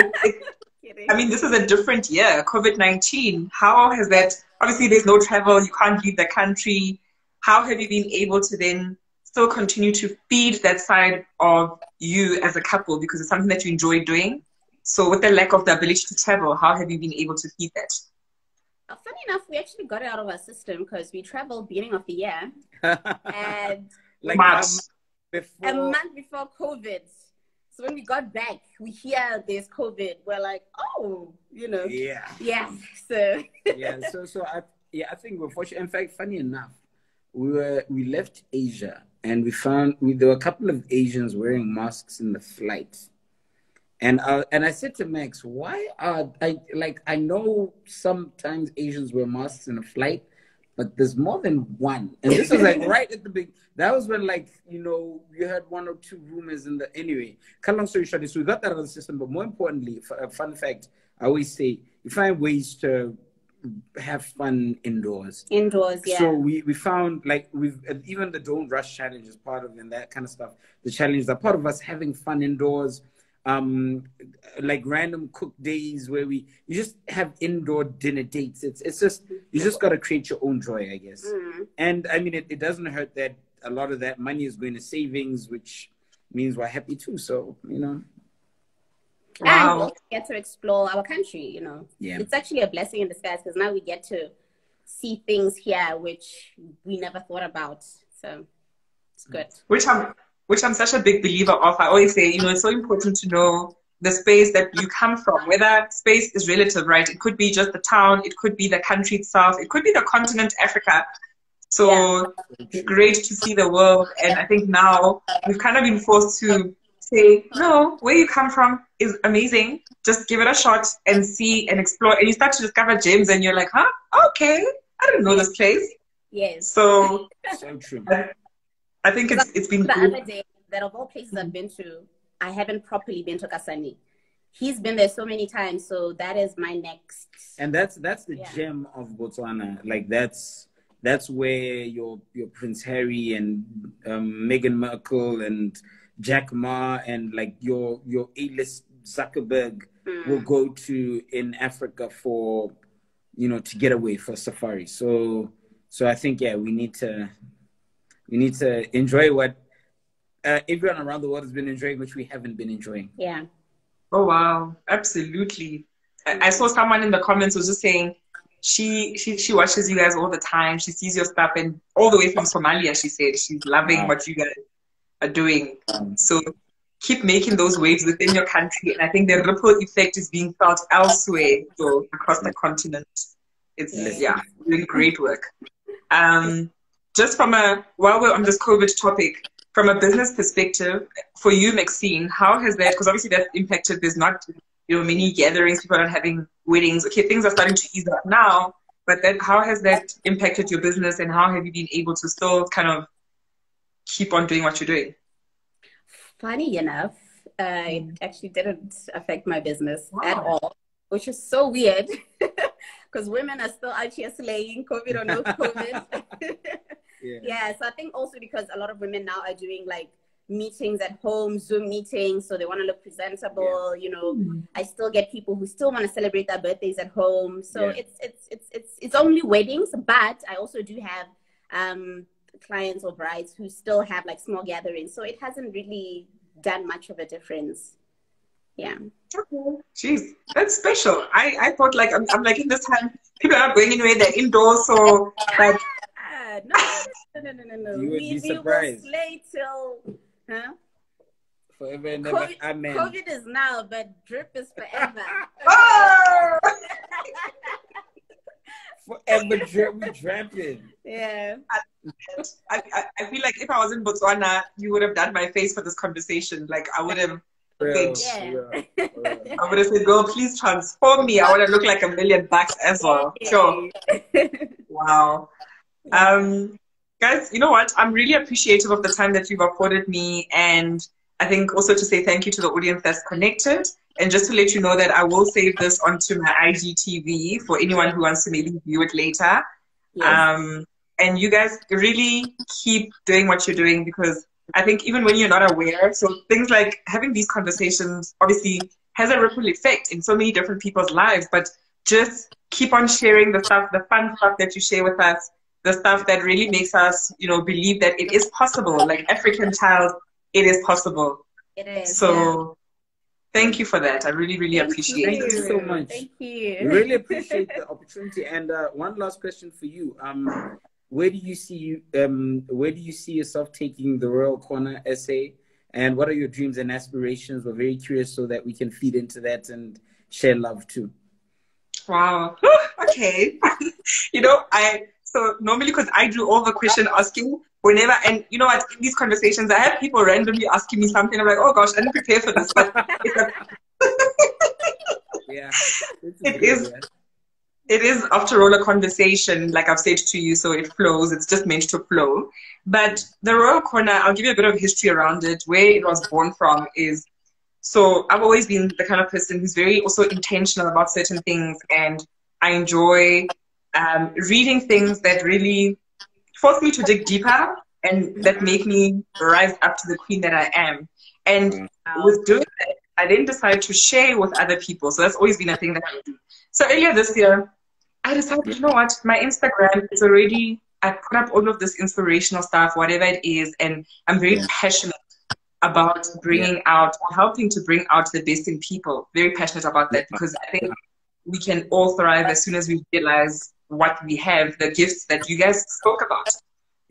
[SPEAKER 1] I mean, this is a different year, COVID 19. How has that, obviously, there's no travel, you can't leave the country. How have you been able to then still continue to feed that side of you as a couple because it's something that you enjoy doing? So, with the lack of the ability to travel, how have you been able to feed that?
[SPEAKER 3] Funny enough, we actually got it out of our system because we traveled beginning of the year. and
[SPEAKER 1] like March.
[SPEAKER 3] Before... a month before COVID. So when we got back, we hear there's COVID. We're like, oh, you know.
[SPEAKER 2] Yeah.
[SPEAKER 3] Yeah. So.
[SPEAKER 2] yeah. So so I yeah, I think we're fortunate. In fact, funny enough, we were we left Asia and we found we, there were a couple of Asians wearing masks in the flight. And uh, and I said to Max, why are I like I know sometimes Asians wear masks in a flight, but there's more than one. And this was like right at the big. That was when like you know you had one or two rumors in the anyway. Cut long story short, so we got that out of the system. But more importantly, a uh, fun fact, I always say you find ways to have fun indoors.
[SPEAKER 3] Indoors, yeah.
[SPEAKER 2] So we, we found like we've uh, even the don't rush challenge is part of and that kind of stuff. The challenges are part of us having fun indoors. Um, like random cook days where we you just have indoor dinner dates. It's it's just you just gotta create your own joy, I guess. Mm. And I mean, it, it doesn't hurt that a lot of that money is going to savings, which means we're happy too. So you know.
[SPEAKER 3] Wow. And we get to explore our country, you know. Yeah. It's actually a blessing in disguise because now we get to see things here which we never thought about. So it's good.
[SPEAKER 1] Which I'm which I'm such a big believer of. I always say, you know, it's so important to know the space that you come from, whether space is relative, right? It could be just the town, it could be the country itself, it could be the continent Africa. So yeah. it's great to see the world. And I think now we've kind of been forced to say, no, where you come from is amazing. Just give it a shot and see and explore. And you start to discover gems and you're like, huh? Okay. I didn't know this place.
[SPEAKER 3] Yes.
[SPEAKER 1] So,
[SPEAKER 2] so true.
[SPEAKER 1] I think it's, it's been
[SPEAKER 3] the other day that of all places I've been to, I haven't properly been to Kasane. He's been there so many times, so that is my next.
[SPEAKER 2] And that's that's the yeah. gem of Botswana. Like that's that's where your your Prince Harry and um, Meghan Markle and Jack Ma and like your your A-list Zuckerberg mm. will go to in Africa for you know to get away for safari. So so I think yeah we need to we need to enjoy what uh, everyone around the world has been enjoying, which we haven't been enjoying.
[SPEAKER 3] Yeah.
[SPEAKER 1] Oh wow, absolutely. I, I saw someone in the comments was just saying she she she watches you guys all the time. She sees your stuff and all the way from Somalia. She said she's loving wow. what you guys are doing. So keep making those waves within your country. And I think the ripple effect is being felt elsewhere, so across the continent. It's, yes. yeah, doing great work. Um, just from a, while we're on this COVID topic, from a business perspective, for you, Maxine, how has that, because obviously that impacted, there's not, you know, many gatherings, people are not having weddings. Okay, things are starting to ease up now, but that, how has that impacted your business and how have you been able to still kind of keep on doing what you're doing?
[SPEAKER 3] Funny enough, uh, it mm. actually didn't affect my business wow. at all, which is so weird because women are still out here slaying COVID or no COVID. yeah. yeah, so I think also because a lot of women now are doing like meetings at home, Zoom meetings, so they want to look presentable. Yeah. You know, mm-hmm. I still get people who still want to celebrate their birthdays at home. So yeah. it's it's it's it's it's only weddings, but I also do have um clients or brides who still have like small gatherings. So it hasn't really done much of a difference. Yeah.
[SPEAKER 1] Okay. Jeez, that's special. I, I thought like I'm, I'm like in this time people are not going anywhere. They're indoors, so like.
[SPEAKER 3] no, no, no, no, no. You would we, be surprised. We will slay till, huh?
[SPEAKER 2] Forever and never. COVID, Amen.
[SPEAKER 3] COVID is now, but drip is forever. oh!
[SPEAKER 2] forever drip, we tramping.
[SPEAKER 3] Yeah.
[SPEAKER 1] I, I, I feel like if I was in Botswana, you would have done my face for this conversation. Like I would have. Real, yeah. I would have said, "Girl, please transform me. I want to look like a million bucks as well." Sure. wow. Um, guys, you know what? I'm really appreciative of the time that you've afforded me, and I think also to say thank you to the audience that's connected. And just to let you know that I will save this onto my IGTV for anyone who wants to maybe view it later. Yes. Um, and you guys really keep doing what you're doing because I think even when you're not aware, so things like having these conversations obviously has a ripple effect in so many different people's lives, but just keep on sharing the stuff, the fun stuff that you share with us, the stuff that really makes us, you know, believe that it is possible. Like African child, it is possible.
[SPEAKER 3] It is.
[SPEAKER 1] So yeah. thank you for that. I really, really
[SPEAKER 3] thank
[SPEAKER 1] appreciate
[SPEAKER 2] you. it. Thank you so much.
[SPEAKER 3] Thank you.
[SPEAKER 2] Really appreciate the opportunity. And uh, one last question for you. Um, where do you see you um where do you see yourself taking the Royal Corner SA, and what are your dreams and aspirations we're very curious so that we can feed into that and share love too
[SPEAKER 1] wow okay. you know, I so normally because I do all the question asking whenever, and you know what, in these conversations, I have people randomly asking me something. I'm like, oh gosh, I didn't prepare for this, but
[SPEAKER 2] yeah,
[SPEAKER 1] it is. Yeah. It is, after all, a conversation, like I've said to you, so it flows. It's just meant to flow. But the Royal Corner, I'll give you a bit of history around it. Where it was born from is so I've always been the kind of person who's very also intentional about certain things, and I enjoy um, reading things that really force me to dig deeper and that make me rise up to the queen that I am. And wow. with doing that, I then decided to share with other people. So that's always been a thing that I do. So earlier this year, I decided, you know what, my Instagram is already, I put up all of this inspirational stuff, whatever it is, and I'm very yeah. passionate about bringing yeah. out or helping to bring out the best in people. Very passionate about that because I think we can all thrive as soon as we realize what we have, the gifts that you guys spoke about.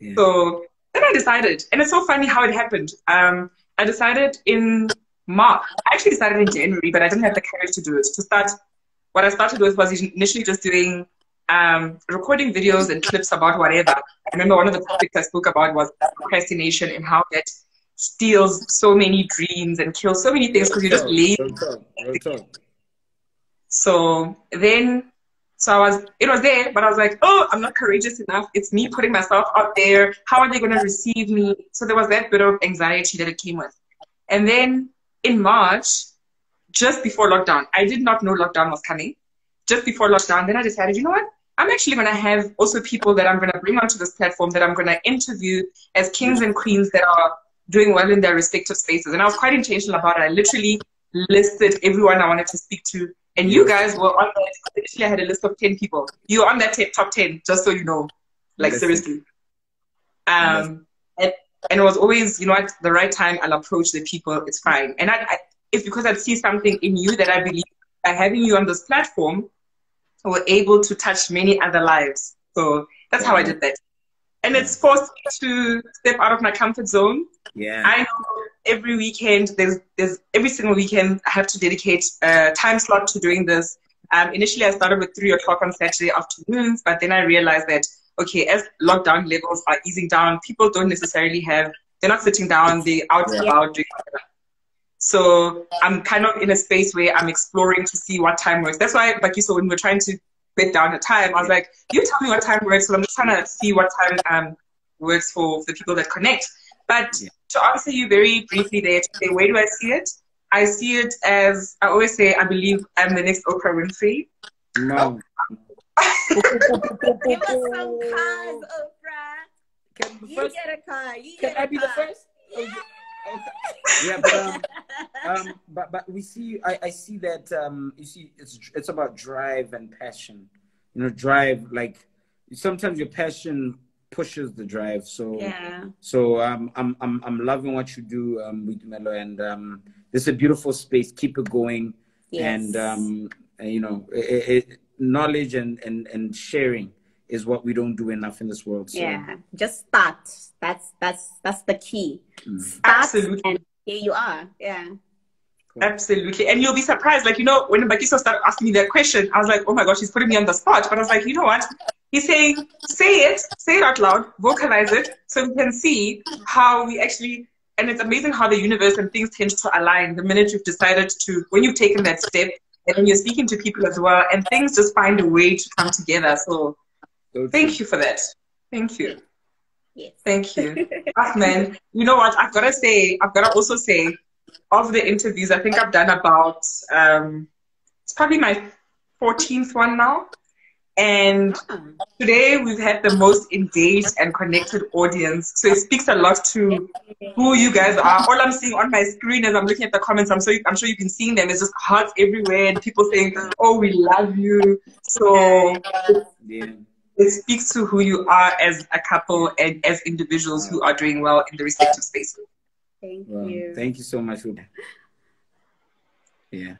[SPEAKER 1] Yeah. So then I decided, and it's so funny how it happened. Um, I decided in March. I actually decided in January, but I didn't have the courage to do it. To start, what I started with was initially just doing um, recording videos and clips about whatever. I remember one of the topics I spoke about was procrastination and how it steals so many dreams and kills so many things because you're just lazy. So then so I was, it was there, but I was like, oh, I'm not courageous enough. It's me putting myself out there. How are they going to receive me? So there was that bit of anxiety that it came with. And then in March, just before lockdown, I did not know lockdown was coming. Just before lockdown, then I decided, you know what? I'm actually going to have also people that I'm going to bring onto this platform that I'm going to interview as kings and queens that are doing well in their respective spaces. And I was quite intentional about it. I literally listed everyone I wanted to speak to and you guys were on that. Initially, I had a list of 10 people. You were on that top 10, just so you know. Like, seriously. Um, and, and it was always, you know, at the right time, I'll approach the people. It's fine. And I, I, it's because I see something in you that I believe by having you on this platform, we're able to touch many other lives. So that's how I did that. And it's forced me to step out of my comfort zone.
[SPEAKER 2] Yeah.
[SPEAKER 1] I know every weekend, there's, there's every single weekend, I have to dedicate a time slot to doing this. Um, initially, I started with three o'clock on Saturday afternoons, but then I realized that, okay, as lockdown levels are easing down, people don't necessarily have, they're not sitting down, they're out and about doing whatever. So I'm kind of in a space where I'm exploring to see what time works. That's why, like you saw, when we are trying to bed down a time, I was like, you tell me what time works. So I'm just trying to see what time um, works for the people that connect. But yeah to answer you very briefly there, to say, where do I see it? I see it as, I always say, I believe I'm the next Oprah Winfrey.
[SPEAKER 2] No.
[SPEAKER 3] Give us some cars, Oprah. Can, you first, get a car. You can I be car. the first? Yeah.
[SPEAKER 2] Okay. yeah, but, um, um, but but we see. I, I see that um, you see, it's it's about drive and passion. You know, drive like sometimes your passion pushes the drive. So
[SPEAKER 3] yeah.
[SPEAKER 2] So um, I'm I'm I'm loving what you do um, with Melo, and um, this is a beautiful space. Keep it going, yes. and um, you know, it, it, knowledge and, and and sharing is what we don't do enough in this world.
[SPEAKER 3] So. Yeah, just start. That's that's that's the key.
[SPEAKER 1] Mm. Start Absolutely.
[SPEAKER 3] And here you are. Yeah.
[SPEAKER 1] Cool. Absolutely. And you'll be surprised. Like, you know, when Bakiso started asking me that question, I was like, oh my gosh, he's putting me on the spot. But I was like, you know what? He's saying, say it, say it out loud, vocalize it, so we can see how we actually, and it's amazing how the universe and things tend to align the minute you've decided to, when you've taken that step, and then you're speaking to people as well, and things just find a way to come together. So, so thank you for that. Thank you.
[SPEAKER 3] Yes.
[SPEAKER 1] Thank you. ah, man, you know what? I've got to say, I've got to also say, of the interviews, I think I've done about, um, it's probably my 14th one now. And today we've had the most engaged and connected audience. So it speaks a lot to who you guys are. All I'm seeing on my screen as I'm looking at the comments, I'm, so, I'm sure you've been seeing them, is just hearts everywhere and people saying, oh, we love you. So yeah. it speaks to who you are as a couple and as individuals who are doing well in the respective spaces.
[SPEAKER 3] Thank well, you.
[SPEAKER 2] Thank you so much. Yeah.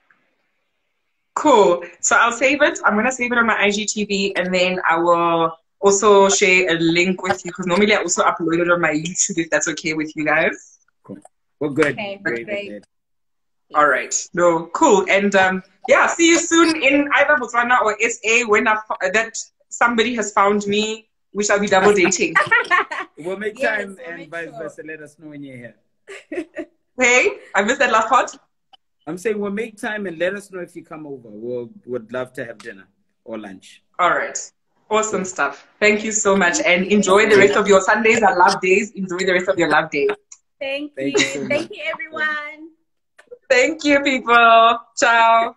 [SPEAKER 1] Cool. So I'll save it. I'm going to save it on my IGTV and then I will also share a link with you because normally I also upload it on my YouTube if that's okay with you guys.
[SPEAKER 2] Cool. Well, good. Okay, great. great.
[SPEAKER 1] All right. No, cool. And um, yeah, see you soon in either Botswana or SA when I, that somebody has found me. We shall be double dating.
[SPEAKER 2] we'll make yes, time we'll and make vice sure. versa. Let us know when you're here.
[SPEAKER 1] hey, I missed that last part.
[SPEAKER 2] I'm saying we'll make time and let us know if you come over. We'll would love to have dinner or lunch.
[SPEAKER 1] All right. Awesome stuff. Thank you so much and enjoy the rest of your Sundays and love days. Enjoy the rest of your love days.
[SPEAKER 3] Thank you. Thank you, Thank you everyone.
[SPEAKER 1] Thank you, people. Ciao.